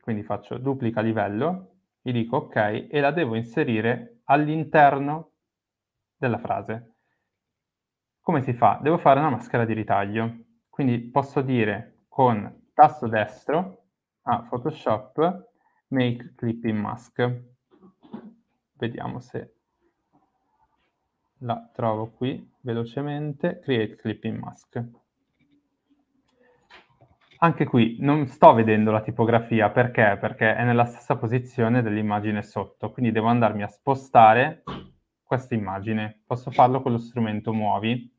quindi faccio duplica livello, gli dico ok e la devo inserire all'interno della frase. come si fa? Devo fare una maschera di ritaglio. Quindi posso dire con tasto destro a Photoshop Make Clipping Mask. Vediamo se la trovo qui velocemente. Create Clipping Mask. Anche qui non sto vedendo la tipografia, perché? Perché è nella stessa posizione dell'immagine sotto, quindi devo andarmi a spostare questa immagine. Posso farlo con lo strumento Muovi,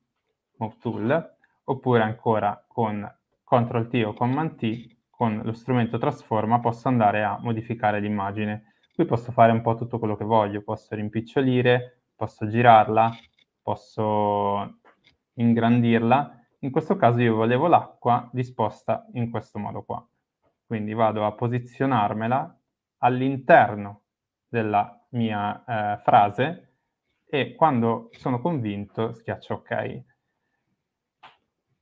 Move Tool, oppure ancora con CTRL T o Command T, con lo strumento Trasforma posso andare a modificare l'immagine. Qui posso fare un po' tutto quello che voglio, posso rimpicciolire, posso girarla, posso ingrandirla, in questo caso io volevo l'acqua disposta in questo modo qua. Quindi vado a posizionarmela all'interno della mia eh, frase e quando sono convinto schiaccio OK.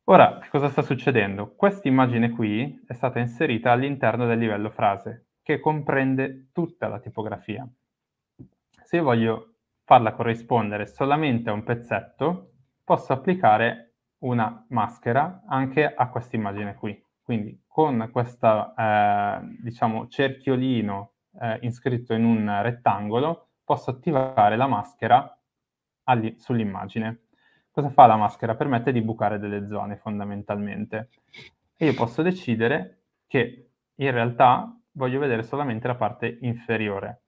Ora, cosa sta succedendo? Questa immagine qui è stata inserita all'interno del livello frase, che comprende tutta la tipografia. Se io voglio farla corrispondere solamente a un pezzetto, posso applicare una maschera anche a questa immagine qui. Quindi con questo eh, diciamo, cerchiolino eh, iscritto in un rettangolo posso attivare la maschera sull'immagine. Cosa fa la maschera? Permette di bucare delle zone fondamentalmente. E io posso decidere che in realtà voglio vedere solamente la parte inferiore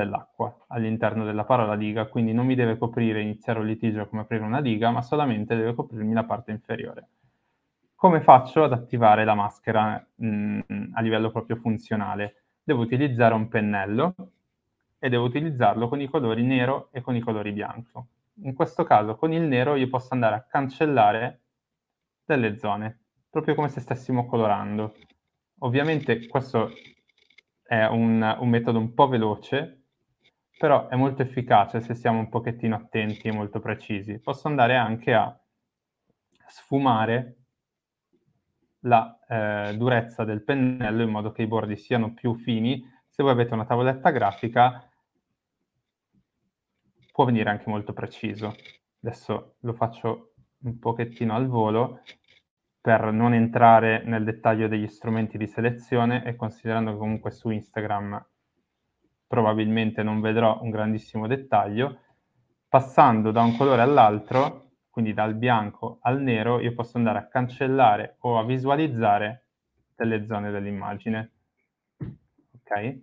dell'acqua all'interno della parola diga, quindi non mi deve coprire iniziare un litigio come aprire una diga, ma solamente deve coprirmi la parte inferiore. Come faccio ad attivare la maschera mh, mm, a livello proprio funzionale? Devo utilizzare un pennello e devo utilizzarlo con i colori nero e con i colori bianco. In questo caso con il nero io posso andare a cancellare delle zone, proprio come se stessimo colorando. Ovviamente questo è un, un metodo un po' veloce, però è molto efficace se siamo un pochettino attenti e molto precisi. Posso andare anche a sfumare la eh, durezza del pennello in modo che i bordi siano più fini. Se voi avete una tavoletta grafica può venire anche molto preciso. Adesso lo faccio un pochettino al volo per non entrare nel dettaglio degli strumenti di selezione e considerando che comunque su Instagram probabilmente non vedrò un grandissimo dettaglio, passando da un colore all'altro, quindi dal bianco al nero, io posso andare a cancellare o a visualizzare delle zone dell'immagine. Ok?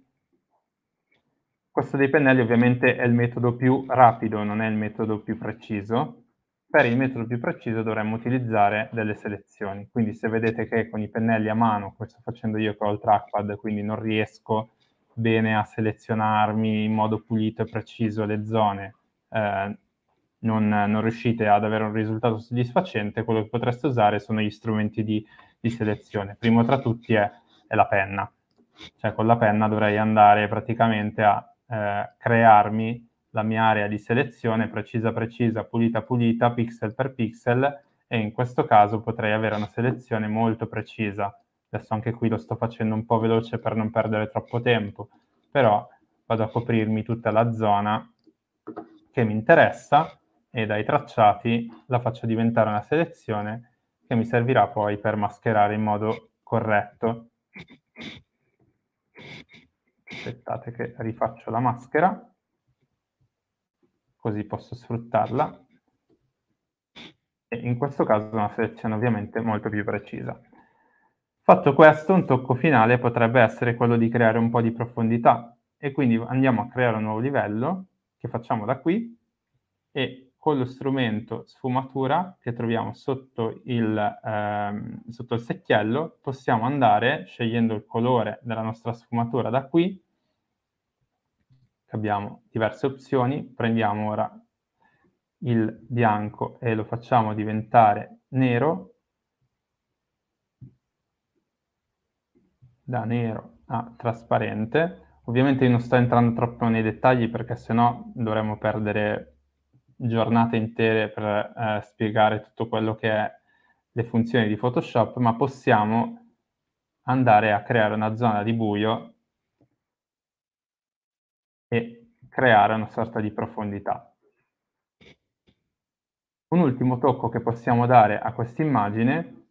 Questo dei pennelli ovviamente è il metodo più rapido, non è il metodo più preciso, per il metodo più preciso dovremmo utilizzare delle selezioni. Quindi se vedete che con i pennelli a mano, come sto facendo io con il trackpad, quindi non riesco bene a selezionarmi in modo pulito e preciso le zone, eh, non, non, riuscite ad avere un risultato soddisfacente, quello che potreste usare sono gli strumenti di, di selezione. Primo tra tutti è, è, la penna. Cioè con la penna dovrei andare praticamente a eh, crearmi la mia area di selezione precisa precisa, pulita pulita, pixel per pixel e in questo caso potrei avere una selezione molto precisa. Adesso anche qui lo sto facendo un po' veloce per non perdere troppo tempo, però vado a coprirmi tutta la zona che mi interessa e dai tracciati la faccio diventare una selezione che mi servirà poi per mascherare in modo corretto. Aspettate che rifaccio la maschera così posso sfruttarla. E in questo caso una selezione ovviamente molto più precisa. Fatto questo, un tocco finale potrebbe essere quello di creare un po' di profondità. E quindi andiamo a creare un nuovo livello che facciamo da qui e con lo strumento sfumatura che troviamo sotto il, ehm, sotto il secchiello possiamo andare, scegliendo il colore della nostra sfumatura da qui, abbiamo diverse opzioni, prendiamo ora il bianco e lo facciamo diventare nero, da nero a trasparente. Ovviamente non sto entrando troppo nei dettagli perché sennò dovremmo perdere giornate intere per eh, spiegare tutto quello che è le funzioni di Photoshop, ma possiamo andare a creare una zona di buio e creare una sorta di profondità. Un ultimo tocco che possiamo dare a questa immagine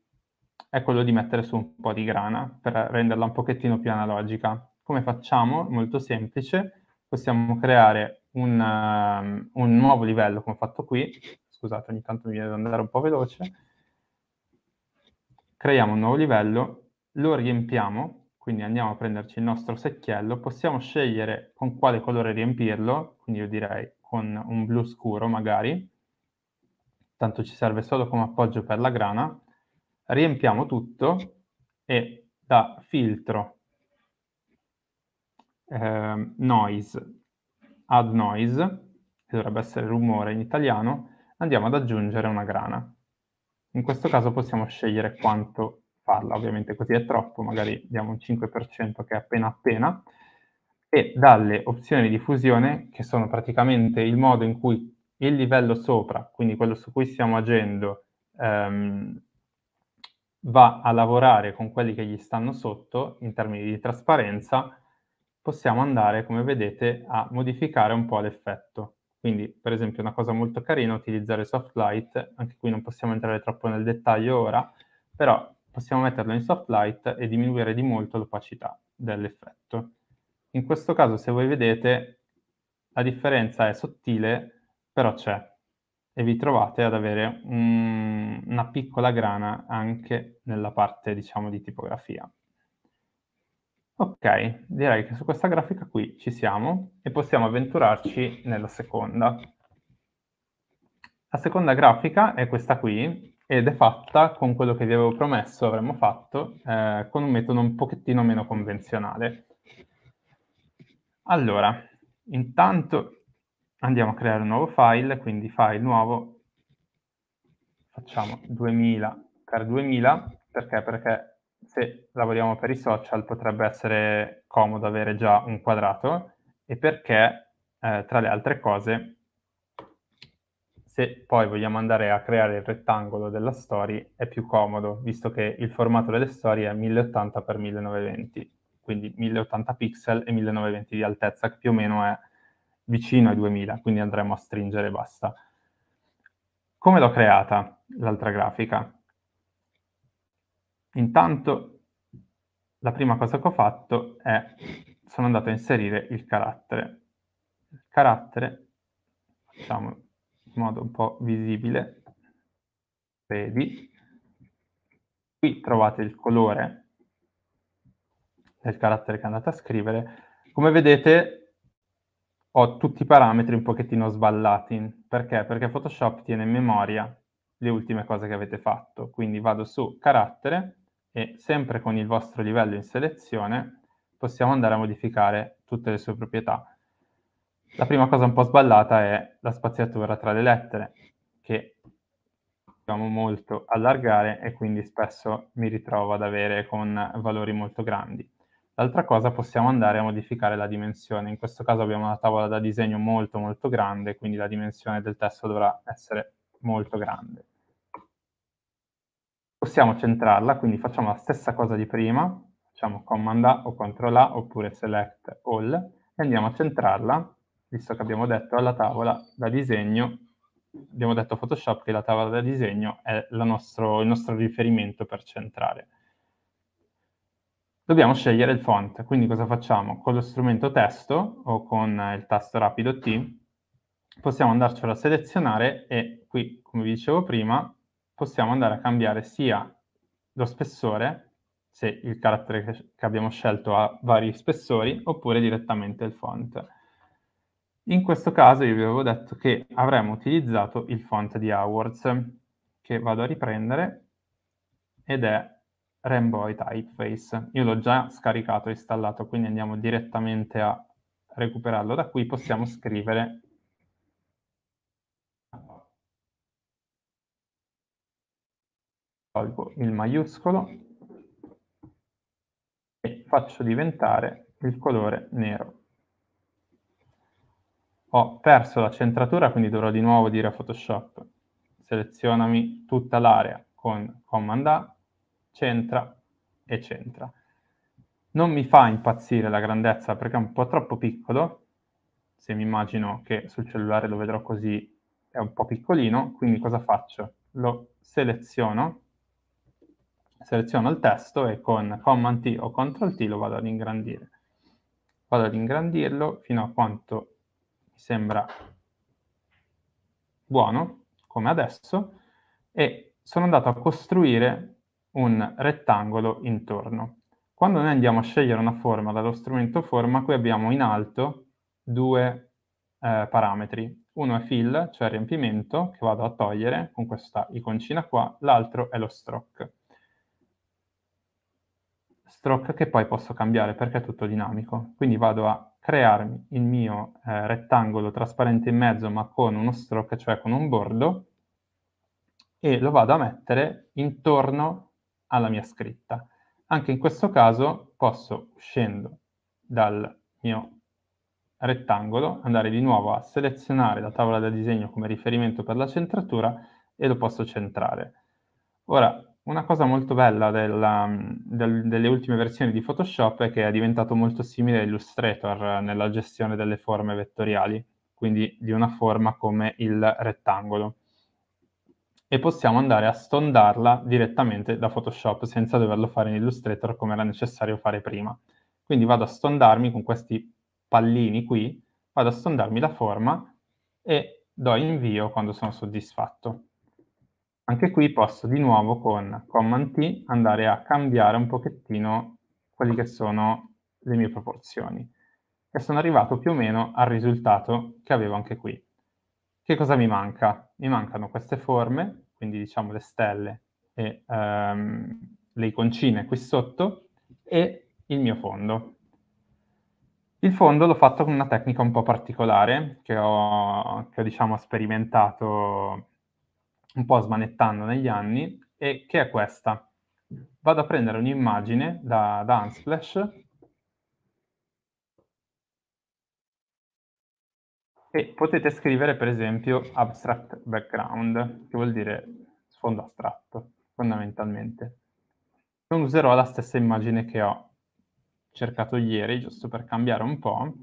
è quello di mettere su un po' di grana per renderla un pochettino più analogica. Come facciamo? Molto semplice, possiamo creare un, um, un nuovo livello come ho fatto qui, scusate ogni tanto mi viene da andare un po' veloce, creiamo un nuovo livello, lo riempiamo, quindi andiamo a prenderci il nostro secchiello, possiamo scegliere con quale colore riempirlo, quindi io direi con un blu scuro magari, tanto ci serve solo come appoggio per la grana, riempiamo tutto e da filtro eh, noise add noise, che dovrebbe essere rumore in italiano, andiamo ad aggiungere una grana. In questo caso possiamo scegliere quanto farla, ovviamente così è troppo, magari diamo un 5% che è appena appena, e dalle opzioni di fusione, che sono praticamente il modo in cui il livello sopra, quindi quello su cui stiamo agendo, ehm, va a lavorare con quelli che gli stanno sotto in termini di trasparenza, possiamo andare, come vedete, a modificare un po' l'effetto. Quindi, per esempio, una cosa molto carina è utilizzare soft light, anche qui non possiamo entrare troppo nel dettaglio ora, però possiamo metterlo in soft light e diminuire di molto l'opacità dell'effetto. In questo caso, se voi vedete, la differenza è sottile, però c'è e vi trovate ad avere un, una piccola grana anche nella parte, diciamo, di tipografia. Ok, direi che su questa grafica qui ci siamo e possiamo avventurarci nella seconda. La seconda grafica è questa qui ed è fatta con quello che vi avevo promesso avremmo fatto, eh, con un metodo un pochettino meno convenzionale. Allora, intanto andiamo a creare un nuovo file, quindi file nuovo, facciamo 2000 per 2000, perché? Perché se lavoriamo per i social potrebbe essere comodo avere già un quadrato e perché, eh, tra le altre cose, se poi vogliamo andare a creare il rettangolo della story è più comodo, visto che il formato delle storie è 1080 x 1920, quindi 1080 pixel e 1920 di altezza, che più o meno è vicino ai 2000, quindi andremo a stringere e basta. Come l'ho creata l'altra grafica? Intanto la prima cosa che ho fatto è sono andato a inserire il carattere. Il carattere facciamo in modo un po' visibile. Vedi. Qui trovate il colore del carattere che andate a scrivere. Come vedete ho tutti i parametri un pochettino sballati. Perché? Perché Photoshop tiene in memoria le ultime cose che avete fatto. Quindi vado su carattere e sempre con il vostro livello in selezione possiamo andare a modificare tutte le sue proprietà. La prima cosa un po' sballata è la spaziatura tra le lettere, che dobbiamo molto allargare e quindi spesso mi ritrovo ad avere con valori molto grandi. L'altra cosa possiamo andare a modificare la dimensione. In questo caso abbiamo una tavola da disegno molto molto grande, quindi la dimensione del testo dovrà essere molto grande. Possiamo centrarla, quindi facciamo la stessa cosa di prima, facciamo Command A o Ctrl A oppure Select All e andiamo a centrarla, visto che abbiamo detto alla tavola da disegno, abbiamo detto a Photoshop che la tavola da disegno è nostro, il nostro riferimento per centrare dobbiamo scegliere il font. Quindi cosa facciamo? Con lo strumento testo o con il tasto rapido T possiamo andarcelo a selezionare e qui, come vi dicevo prima, possiamo andare a cambiare sia lo spessore, se il carattere che abbiamo scelto ha vari spessori, oppure direttamente il font. In questo caso io vi avevo detto che avremmo utilizzato il font di Awards, che vado a riprendere, ed è Rainbow Typeface. Io l'ho già scaricato e installato, quindi andiamo direttamente a recuperarlo da qui. Possiamo scrivere tolgo il maiuscolo e faccio diventare il colore nero. Ho perso la centratura, quindi dovrò di nuovo dire a Photoshop selezionami tutta l'area con Command A centra e centra. Non mi fa impazzire la grandezza perché è un po' troppo piccolo, se mi immagino che sul cellulare lo vedrò così è un po' piccolino, quindi cosa faccio? Lo seleziono, seleziono il testo e con Command T o Ctrl T lo vado ad ingrandire. Vado ad ingrandirlo fino a quanto mi sembra buono, come adesso, e sono andato a costruire un rettangolo intorno. Quando noi andiamo a scegliere una forma dallo strumento forma, qui abbiamo in alto due eh, parametri. Uno è fill, cioè riempimento, che vado a togliere con questa iconcina qua, l'altro è lo stroke. Stroke che poi posso cambiare perché è tutto dinamico. Quindi vado a crearmi il mio eh, rettangolo trasparente in mezzo ma con uno stroke, cioè con un bordo, e lo vado a mettere intorno alla mia scritta. Anche in questo caso posso, uscendo dal mio rettangolo, andare di nuovo a selezionare la tavola da disegno come riferimento per la centratura e lo posso centrare. Ora, una cosa molto bella della, del, delle ultime versioni di Photoshop è che è diventato molto simile a Illustrator nella gestione delle forme vettoriali, quindi di una forma come il rettangolo. E possiamo andare a stondarla direttamente da Photoshop senza doverlo fare in Illustrator come era necessario fare prima. Quindi vado a stondarmi con questi pallini qui, vado a stondarmi la forma e do invio quando sono soddisfatto. Anche qui posso di nuovo con Command T andare a cambiare un pochettino quelle che sono le mie proporzioni. E sono arrivato più o meno al risultato che avevo anche qui. Che cosa mi manca? Mi mancano queste forme, quindi diciamo le stelle e um, le iconcine qui sotto, e il mio fondo. Il fondo l'ho fatto con una tecnica un po' particolare che ho, che ho diciamo, sperimentato un po' smanettando negli anni e che è questa. Vado a prendere un'immagine da, da Unsplash e potete scrivere per esempio abstract background, che vuol dire sfondo astratto, fondamentalmente. Non userò la stessa immagine che ho cercato ieri, giusto per cambiare un po',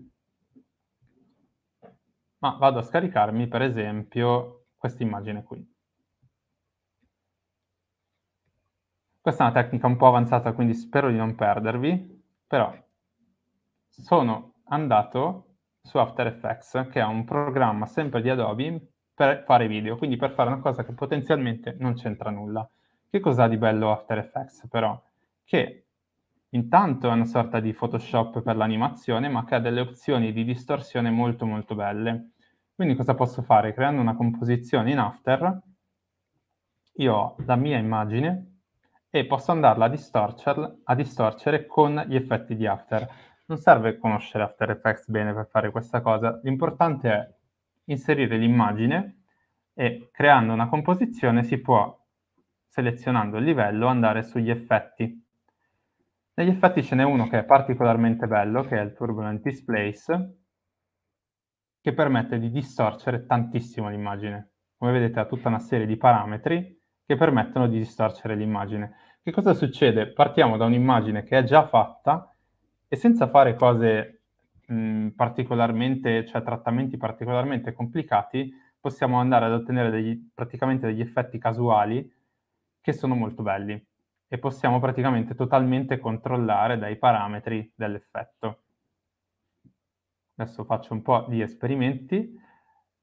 ma vado a scaricarmi per esempio questa immagine qui. Questa è una tecnica un po' avanzata, quindi spero di non perdervi, però sono andato su After Effects, che è un programma sempre di Adobe per fare video, quindi per fare una cosa che potenzialmente non c'entra nulla. Che cos'ha di bello After Effects però? Che intanto è una sorta di Photoshop per l'animazione, ma che ha delle opzioni di distorsione molto molto belle. Quindi cosa posso fare? Creando una composizione in After, io ho la mia immagine e posso andarla a, a distorcere con gli effetti di After. Non serve conoscere After Effects bene per fare questa cosa, l'importante è inserire l'immagine e creando una composizione si può, selezionando il livello, andare sugli effetti negli effetti ce n'è uno che è particolarmente bello, che è il Turbulent Displace, che permette di distorcere tantissimo l'immagine. Come vedete ha tutta una serie di parametri che permettono di distorcere l'immagine. Che cosa succede? Partiamo da un'immagine che è già fatta e senza fare cose mh, particolarmente, cioè trattamenti particolarmente complicati, possiamo andare ad ottenere degli, praticamente degli effetti casuali che sono molto belli e possiamo praticamente totalmente controllare dai parametri dell'effetto. Adesso faccio un po' di esperimenti.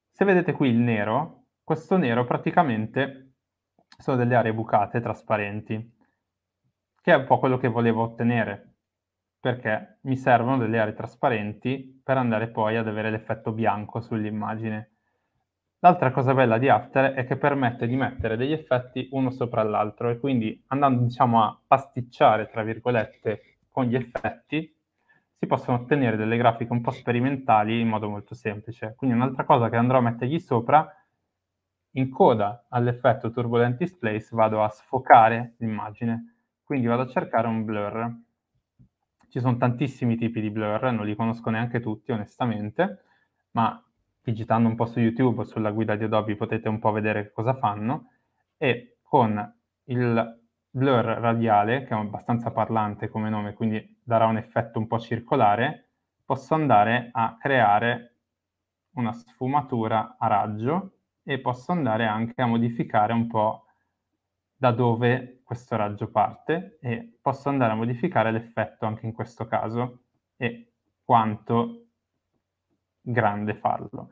Se vedete qui il nero, questo nero praticamente sono delle aree bucate trasparenti, che è un po' quello che volevo ottenere, perché mi servono delle aree trasparenti per andare poi ad avere l'effetto bianco sull'immagine. L'altra cosa bella di After è che permette di mettere degli effetti uno sopra l'altro e quindi andando diciamo a pasticciare tra virgolette con gli effetti si possono ottenere delle grafiche un po' sperimentali in modo molto semplice. Quindi un'altra cosa che andrò a mettergli sopra in coda all'effetto Turbulent Displace vado a sfocare l'immagine, quindi vado a cercare un blur. Ci sono tantissimi tipi di blur, non li conosco neanche tutti onestamente, ma digitando un po' su YouTube sulla guida di Adobe potete un po' vedere cosa fanno. E con il blur radiale, che è abbastanza parlante come nome, quindi darà un effetto un po' circolare, posso andare a creare una sfumatura a raggio e posso andare anche a modificare un po' da dove questo raggio parte e posso andare a modificare l'effetto anche in questo caso e quanto grande farlo.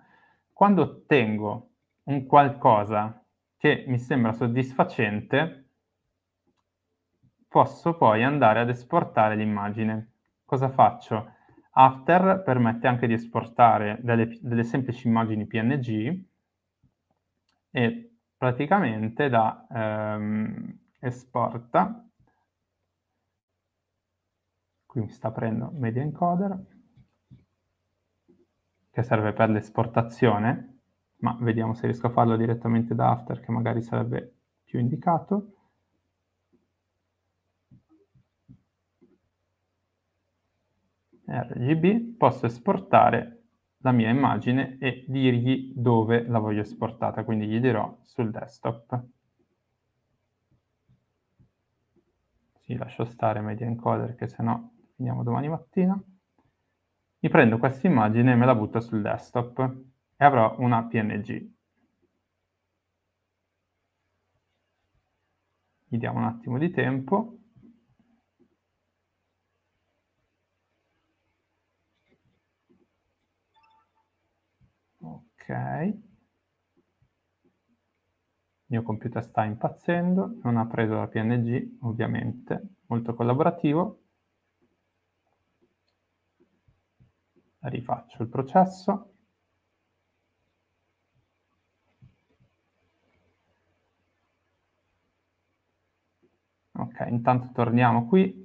Quando ottengo un qualcosa che mi sembra soddisfacente, posso poi andare ad esportare l'immagine. Cosa faccio? After permette anche di esportare delle, delle semplici immagini PNG e praticamente da ehm, esporta, qui mi sta aprendo Media Encoder, che serve per l'esportazione, ma vediamo se riesco a farlo direttamente da After, che magari sarebbe più indicato. RGB, posso esportare la mia immagine e dirgli dove la voglio esportata, quindi gli dirò sul desktop. Sì, lascio stare media encoder che se no finiamo domani mattina. Mi prendo questa immagine e me la butto sul desktop e avrò una PNG. Gli diamo un attimo di tempo. Ok. Il mio computer sta impazzendo, non ha preso la PNG, ovviamente, molto collaborativo. Rifaccio il processo. Ok, intanto torniamo qui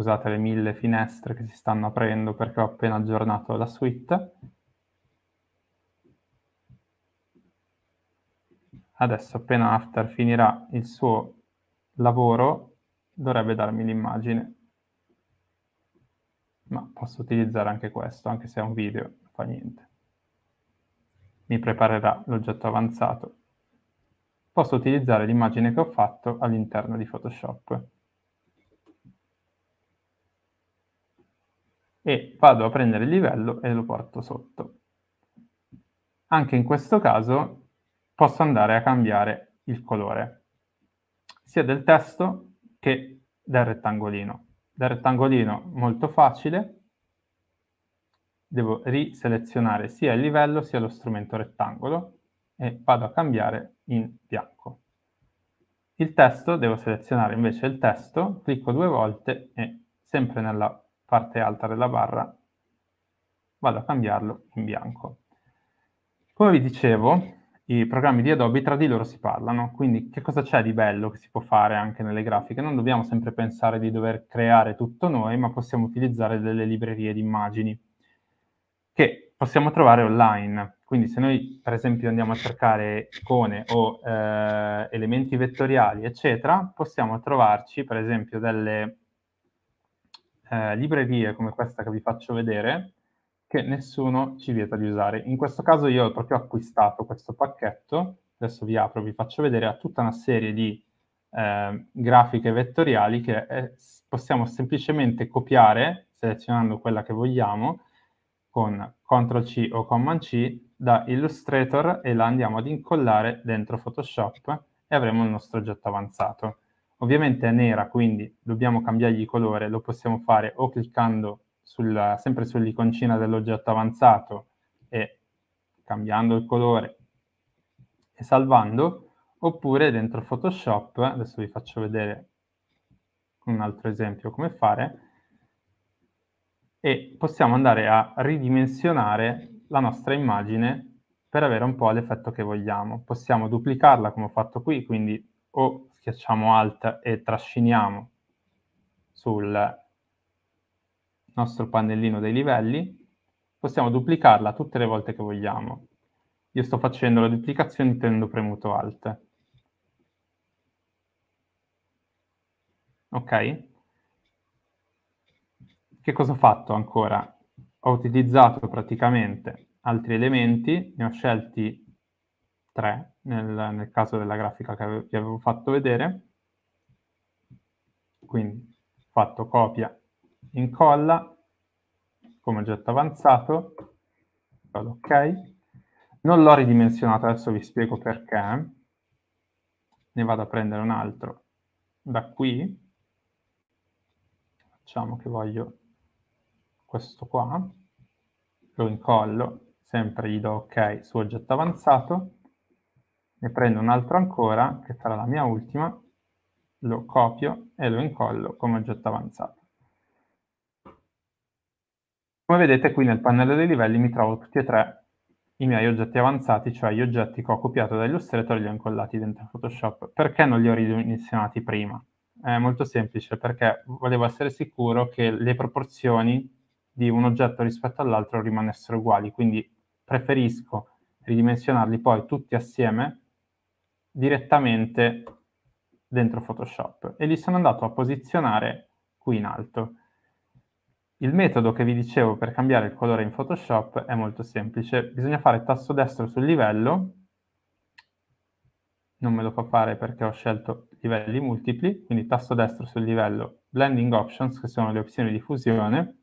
Scusate le mille finestre che si stanno aprendo perché ho appena aggiornato la suite. Adesso appena After finirà il suo lavoro dovrebbe darmi l'immagine. Ma posso utilizzare anche questo, anche se è un video, non fa niente. Mi preparerà l'oggetto avanzato. Posso utilizzare l'immagine che ho fatto all'interno di Photoshop. E vado a prendere il livello e lo porto sotto. Anche in questo caso posso andare a cambiare il colore, sia del testo che del rettangolino. Del rettangolino molto facile, devo riselezionare sia il livello sia lo strumento rettangolo e vado a cambiare in bianco. Il testo, devo selezionare invece il testo, clicco due volte e sempre nella parte alta della barra, vado a cambiarlo in bianco. Come vi dicevo, i programmi di Adobe tra di loro si parlano, quindi che cosa c'è di bello che si può fare anche nelle grafiche? Non dobbiamo sempre pensare di dover creare tutto noi, ma possiamo utilizzare delle librerie di immagini che possiamo trovare online. Quindi se noi per esempio andiamo a cercare icone o eh, elementi vettoriali, eccetera, possiamo trovarci per esempio delle eh, librerie come questa che vi faccio vedere che nessuno ci vieta di usare. In questo caso io ho proprio acquistato questo pacchetto, adesso vi apro, vi faccio vedere, ha tutta una serie di eh, grafiche vettoriali che eh, possiamo semplicemente copiare, selezionando quella che vogliamo, con CTRL-C o Command-C da Illustrator e la andiamo ad incollare dentro Photoshop e avremo il nostro oggetto avanzato. Ovviamente è nera, quindi dobbiamo cambiargli colore, lo possiamo fare o cliccando sul, sempre sull'iconcina dell'oggetto avanzato e cambiando il colore e salvando, oppure dentro Photoshop, adesso vi faccio vedere un altro esempio come fare, e possiamo andare a ridimensionare la nostra immagine per avere un po' l'effetto che vogliamo. Possiamo duplicarla come ho fatto qui, quindi o schiacciamo Alt e trasciniamo sul nostro pannellino dei livelli, possiamo duplicarla tutte le volte che vogliamo. Io sto facendo la duplicazione tenendo premuto Alt. Ok? Che cosa ho fatto ancora? Ho utilizzato praticamente altri elementi, ne ho scelti tre nel, nel caso della grafica che vi avevo fatto vedere. Quindi fatto copia, incolla come oggetto avanzato, ok, Non l'ho ridimensionato, adesso vi spiego perché. Ne vado a prendere un altro da qui. Facciamo che voglio questo qua. Lo incollo, sempre gli do ok su oggetto avanzato. Ne prendo un altro ancora, che sarà la mia ultima. Lo copio e lo incollo come oggetto avanzato. Come vedete qui nel pannello dei livelli mi trovo tutti e tre i miei oggetti avanzati, cioè gli oggetti che ho copiato da Illustrator e li ho incollati dentro Photoshop. Perché non li ho ridimensionati prima? È molto semplice, perché volevo essere sicuro che le proporzioni di un oggetto rispetto all'altro rimanessero uguali, quindi preferisco ridimensionarli poi tutti assieme direttamente dentro Photoshop e li sono andato a posizionare qui in alto. Il metodo che vi dicevo per cambiare il colore in Photoshop è molto semplice. Bisogna fare tasto destro sul livello. Non me lo fa fare perché ho scelto livelli multipli, quindi tasto destro sul livello Blending Options, che sono le opzioni di fusione,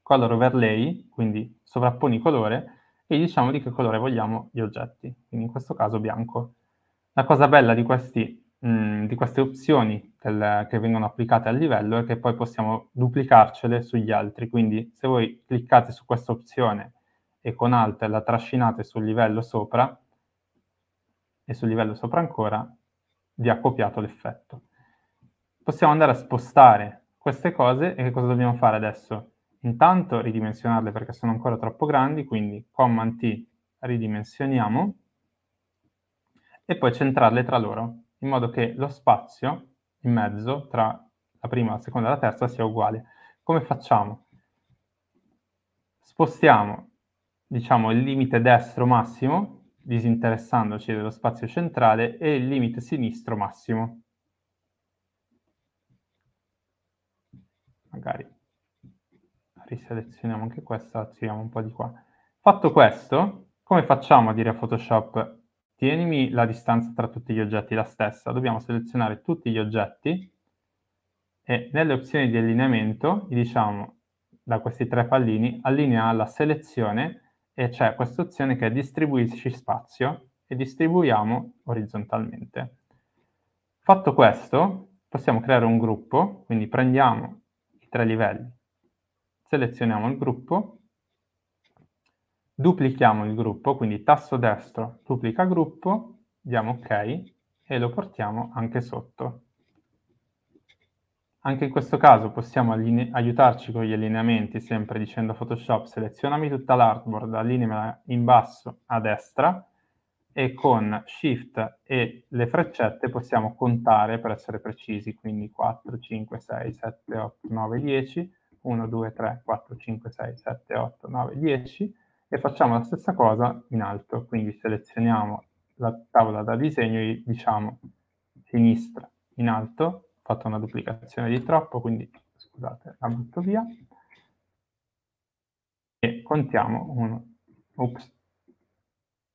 Color Overlay, quindi sovrapponi colore, e diciamo di che colore vogliamo gli oggetti, quindi in questo caso bianco. La cosa bella di questi mh, mm, di queste opzioni del, che vengono applicate al livello e che poi possiamo duplicarcele sugli altri. Quindi se voi cliccate su questa opzione e con Alt la trascinate sul livello sopra e sul livello sopra ancora, vi ha copiato l'effetto. Possiamo andare a spostare queste cose e che cosa dobbiamo fare adesso? Intanto ridimensionarle perché sono ancora troppo grandi, quindi Command T ridimensioniamo e poi centrarle tra loro in modo che lo spazio in mezzo tra la prima, la seconda e la terza sia uguale. Come facciamo? Spostiamo, diciamo, il limite destro massimo, disinteressandoci dello spazio centrale, e il limite sinistro massimo. Magari riselezioniamo anche questa, tiriamo un po' di qua. Fatto questo, come facciamo a dire a Photoshop tienimi la distanza tra tutti gli oggetti la stessa, dobbiamo selezionare tutti gli oggetti e nelle opzioni di allineamento diciamo da questi tre pallini allinea la selezione e c'è questa opzione che è distribuisci spazio e distribuiamo orizzontalmente. Fatto questo, possiamo creare un gruppo, quindi prendiamo i tre livelli, selezioniamo il gruppo duplichiamo il gruppo, quindi tasto destro, duplica gruppo, diamo ok e lo portiamo anche sotto. Anche in questo caso possiamo aiutarci con gli allineamenti, sempre dicendo Photoshop selezionami tutta l'artboard, allineamela in basso a destra e con Shift e le freccette possiamo contare per essere precisi, quindi 4, 5, 6, 7, 8, 9, 10, 1, 2, 3, 4, 5, 6, 7, 8, 9, 10 e facciamo la stessa cosa in alto, quindi selezioniamo la tavola da disegno e diciamo sinistra in alto, ho fatto una duplicazione di troppo, quindi scusate, la butto via, e contiamo 1, ups,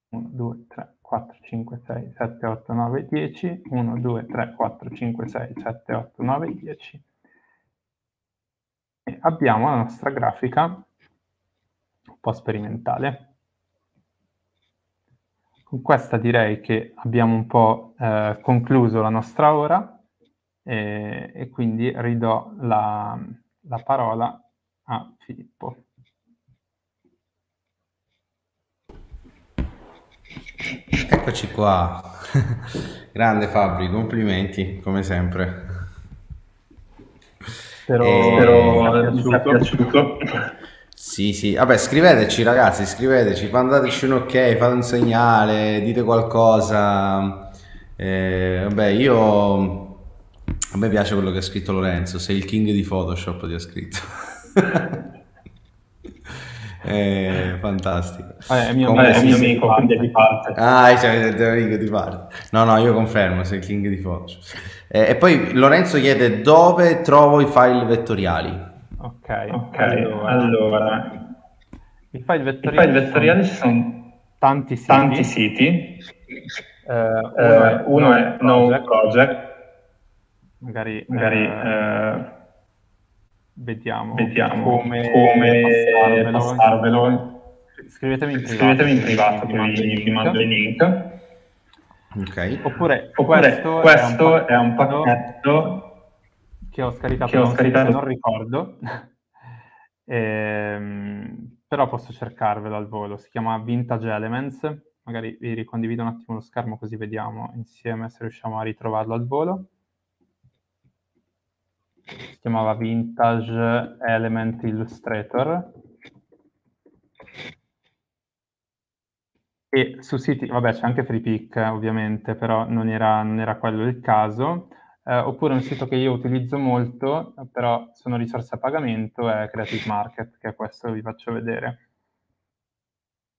1, 2, 3, 4, 5, 6, 7, 8, 9, 10, 1, 2, 3, 4, 5, 6, 7, 8, 9, 10. E abbiamo la nostra grafica po' sperimentale. Con questa direi che abbiamo un po' eh, concluso la nostra ora e, e quindi ridò la, la parola a Filippo. Eccoci qua. Grande Fabri, complimenti come sempre. Spero, e... spero sia piaciuto. Sì, sì, vabbè, scriveteci ragazzi, scriveteci, mandateci un ok, fate un segnale, dite qualcosa. Eh, vabbè, io... A me piace quello che ha scritto Lorenzo, sei il king di Photoshop, ti ha scritto. è fantastico. Eh, è mio, è mio amico, quindi è di parte. Ah, cioè, è amico di parte. No, no, io confermo, sei il king di Photoshop. Eh, e poi Lorenzo chiede dove trovo i file vettoriali. Ok, okay allora, allora. I file vettoriali, I file vettoriali ci sono tanti siti. Tanti siti. Uh, uno, è, uno è Node Project. Magari, magari uh, vediamo, vediamo come, come passarvelo. passarvelo. scrivetemi in privato, scrivetemi in privato che vi, vi mando il link. Ok. Oppure, Oppure questo, questo, è, un è un pacchetto che ho scaricato, che ho scaricato. non ricordo, ehm, però posso cercarvelo al volo. Si chiama Vintage Elements. Magari vi ricondivido un attimo lo schermo così vediamo insieme se riusciamo a ritrovarlo al volo. Si chiamava Vintage Element Illustrator. E su siti, vabbè c'è anche FreePick ovviamente, però non era, non era quello il caso. Eh, oppure un sito che io utilizzo molto, però sono risorse a pagamento, è Creative Market, che è questo che vi faccio vedere.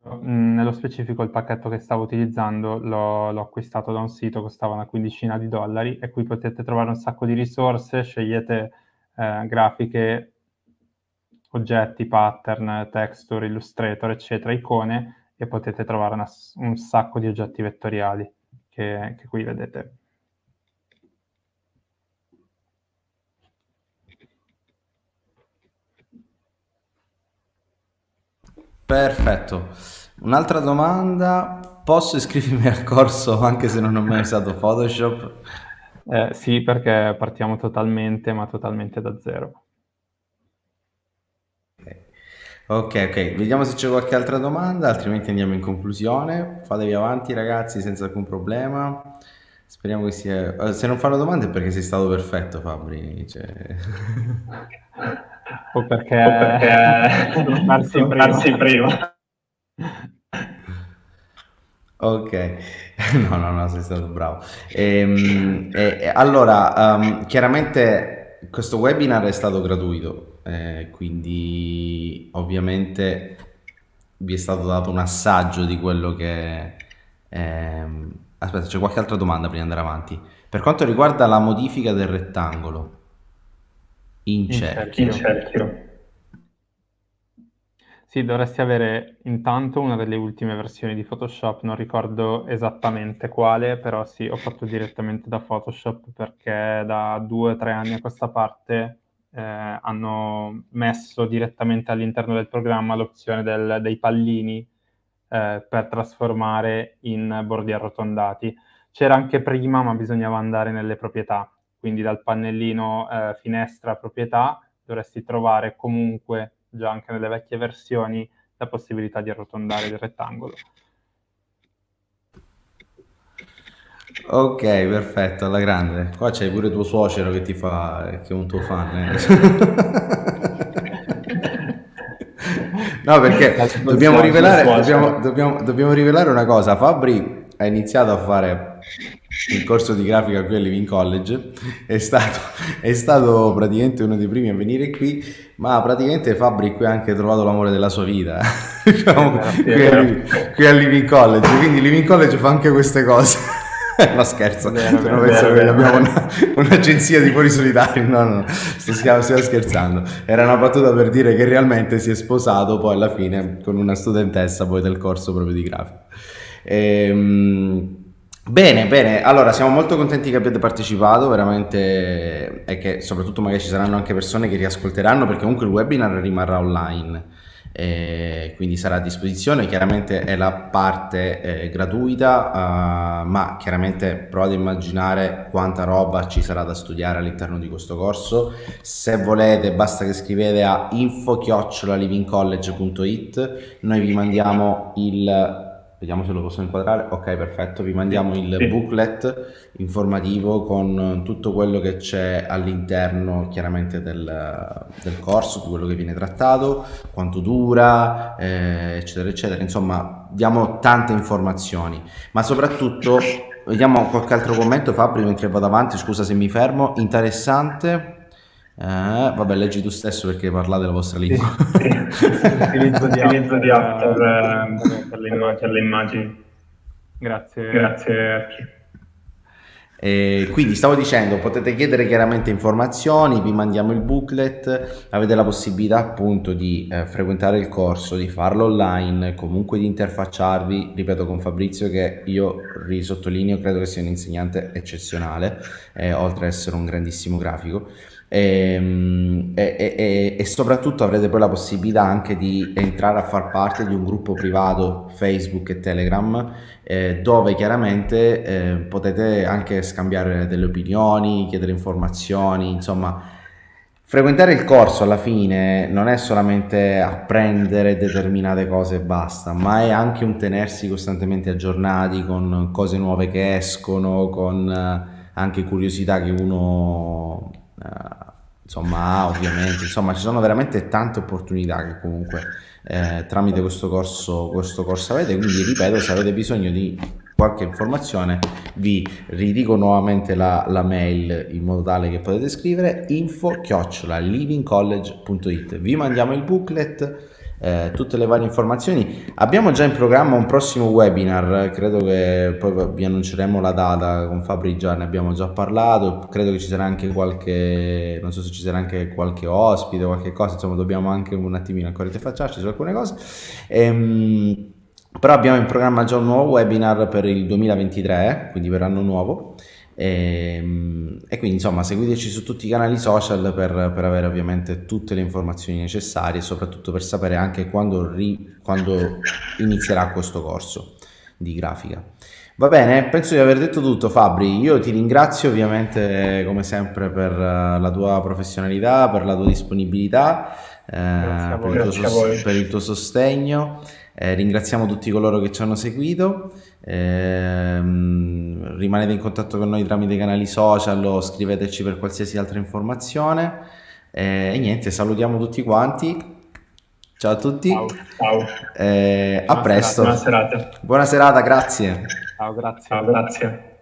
Mm, nello specifico il pacchetto che stavo utilizzando l'ho, l'ho, acquistato da un sito, costava una quindicina di dollari e qui potete trovare un sacco di risorse, scegliete eh, grafiche, oggetti, pattern, texture, illustrator, eccetera, icone e potete trovare una, un sacco di oggetti vettoriali che, che qui vedete. Perfetto. Un'altra domanda, posso iscrivermi al corso anche se non ho mai usato Photoshop? Eh, sì, perché partiamo totalmente, ma totalmente da zero. Ok, ok, vediamo se c'è qualche altra domanda, altrimenti andiamo in conclusione. Fatevi avanti ragazzi senza alcun problema. Speriamo che sia... Eh, se non fanno domande è perché sei stato perfetto Fabri. Cioè... o perché... O perché... farsi prima. prima. Ok, no, no, no, sei stato bravo. Ehm, e, e, allora, um, chiaramente questo webinar è stato gratuito eh, quindi ovviamente vi è stato dato un assaggio di quello che... Ehm... Aspetta, c'è qualche altra domanda prima di andare avanti. Per quanto riguarda la modifica del rettangolo in cerchio. In cerchio. Sì, dovresti avere intanto una delle ultime versioni di Photoshop, non ricordo esattamente quale, però sì, ho fatto direttamente da Photoshop perché da due o tre anni a questa parte eh, hanno messo direttamente all'interno del programma l'opzione del, dei pallini eh, per trasformare in bordi arrotondati. C'era anche prima, ma bisognava andare nelle proprietà, quindi dal pannellino eh, finestra proprietà dovresti trovare comunque, già anche nelle vecchie versioni, la possibilità di arrotondare il rettangolo. Ok, perfetto, alla grande. Qua c'è pure tuo suocero che ti fa, che è un tuo fan. Eh. no, perché dobbiamo rivelare, dobbiamo, dobbiamo, dobbiamo rivelare una cosa. Fabri ha iniziato a fare il corso di grafica qui a Living College, è stato, è stato praticamente uno dei primi a venire qui, ma praticamente Fabri qui ha anche trovato l'amore della sua vita, diciamo, qui, a, qui a Living College, quindi Living College fa anche queste cose. no scherzo, vero, vero, penso che abbiamo una, un'agenzia di cuori solitari, no no, sto, stiamo, stiamo scherzando, era una battuta per dire che realmente si è sposato poi alla fine con una studentessa poi del corso proprio di grafica. Ehm, Bene, bene, allora siamo molto contenti che abbiate partecipato, veramente, e che soprattutto magari ci saranno anche persone che riascolteranno perché comunque il webinar rimarrà online eh, quindi sarà a disposizione. Chiaramente è la parte eh, gratuita, uh, ma chiaramente provate a immaginare quanta roba ci sarà da studiare all'interno di questo corso. Se volete, basta che scrivete a info-livingcollege.it, noi vi mandiamo il vediamo se lo posso inquadrare. Ok perfetto. Vi mandiamo il booklet informativo con tutto quello che c'è all'interno chiaramente del, del, corso di quello che viene trattato quanto dura eh, eccetera eccetera. Insomma diamo tante informazioni. Ma soprattutto vediamo qualche altro commento Fabio mentre vado avanti. Scusa se mi fermo. Interessante eh, vabbè, leggi tu stesso perché parlate la vostra lingua. Sì, sì. Utilizzo di Utilizzo di After eh, per, le immagini, per le immagini. Grazie. Grazie. Eh, quindi stavo dicendo, potete chiedere chiaramente informazioni, vi mandiamo il booklet, avete la possibilità appunto di eh, frequentare il corso, di farlo online, comunque di interfacciarvi, ripeto con Fabrizio che io risottolineo, credo che sia un insegnante eccezionale, eh, oltre ad essere un grandissimo grafico. Ehm, e, e, e, e, soprattutto avrete poi la possibilità anche di entrare a far parte di un gruppo privato Facebook e Telegram eh, dove chiaramente eh, potete anche scambiare delle opinioni, chiedere informazioni, insomma frequentare il corso alla fine non è solamente apprendere determinate cose e basta, ma è anche un tenersi costantemente aggiornati con cose nuove che escono, con eh, anche curiosità che uno eh, insomma ovviamente, insomma ci sono veramente tante opportunità che comunque eh, tramite questo corso, questo corso avete, quindi ripeto se avete bisogno di qualche informazione vi ridico nuovamente la, la, mail in modo tale che potete scrivere info chiocciola livingcollege.it vi mandiamo il booklet eh, tutte le varie informazioni. Abbiamo già in programma un prossimo webinar, credo che poi vi annunceremo la data con Fabri già ne abbiamo già parlato, credo che ci sarà anche qualche, non so se ci sarà anche qualche ospite, qualche cosa, insomma dobbiamo anche un attimino ancora interfacciarci su alcune cose. Ehm, però abbiamo in programma già un nuovo webinar per il 2023, quindi per nuovo. E, ehm, e, quindi insomma seguiteci su tutti i canali social per, per, avere ovviamente tutte le informazioni necessarie e soprattutto per sapere anche quando, ri, quando inizierà questo corso di grafica. Va bene, penso di aver detto tutto Fabri, io ti ringrazio ovviamente come sempre per eh, la tua professionalità, per la tua disponibilità, eh, per, il tuo, per, il tuo sostegno, eh, ringraziamo tutti coloro che ci hanno seguito. Eh, rimanete in contatto con noi tramite i canali social o scriveteci per qualsiasi altra informazione. Eh, e niente, salutiamo tutti quanti. Ciao a tutti. Ciao. ciao. Eh, a presto. Buona serata. Buona serata, grazie. Ciao, grazie. Ciao, grazie.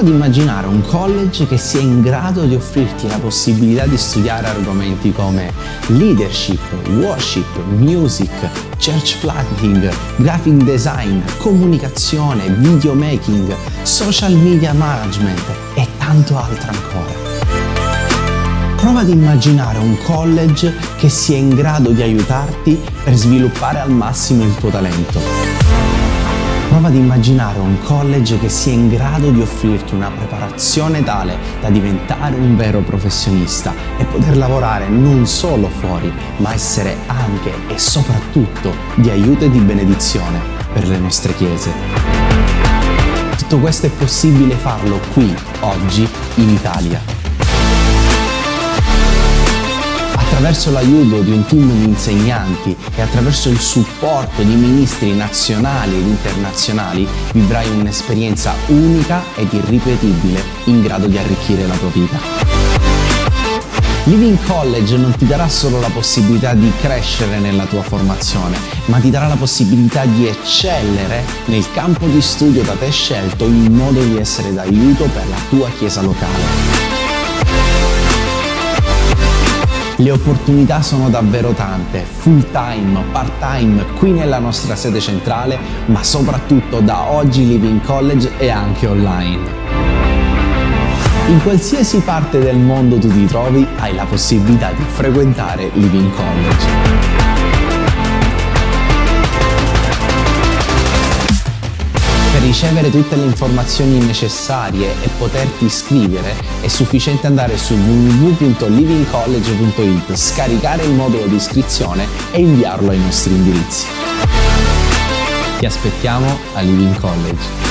Ad immaginare un college che sia in grado di offrirti la possibilità di studiare argomenti come leadership, worship, music, church planting, graphic design, comunicazione, videomaking, social media management e tanto altro ancora. Prova ad immaginare un college che sia in grado di aiutarti per sviluppare al massimo il tuo talento. Prova ad immaginare un college che sia in grado di offrirti una preparazione tale da diventare un vero professionista e poter lavorare non solo fuori, ma essere anche e soprattutto di aiuto e di benedizione per le nostre chiese. Tutto questo è possibile farlo qui, oggi, in Italia attraverso l'aiuto di un team di insegnanti e attraverso il supporto di ministri nazionali ed internazionali vivrai un'esperienza unica ed irripetibile in grado di arricchire la tua vita. Living College non ti darà solo la possibilità di crescere nella tua formazione, ma ti darà la possibilità di eccellere nel campo di studio da te scelto in modo di essere d'aiuto per la tua chiesa locale. Le opportunità sono davvero tante, full time, part time, qui nella nostra sede centrale, ma soprattutto da oggi Living College e anche online. In qualsiasi parte del mondo tu ti trovi, hai la possibilità di frequentare Living College. Per ricevere tutte le informazioni necessarie e poterti iscrivere è sufficiente andare su www.livingcollege.it, scaricare il modulo di iscrizione e inviarlo ai nostri indirizzi. Ti aspettiamo a Living College.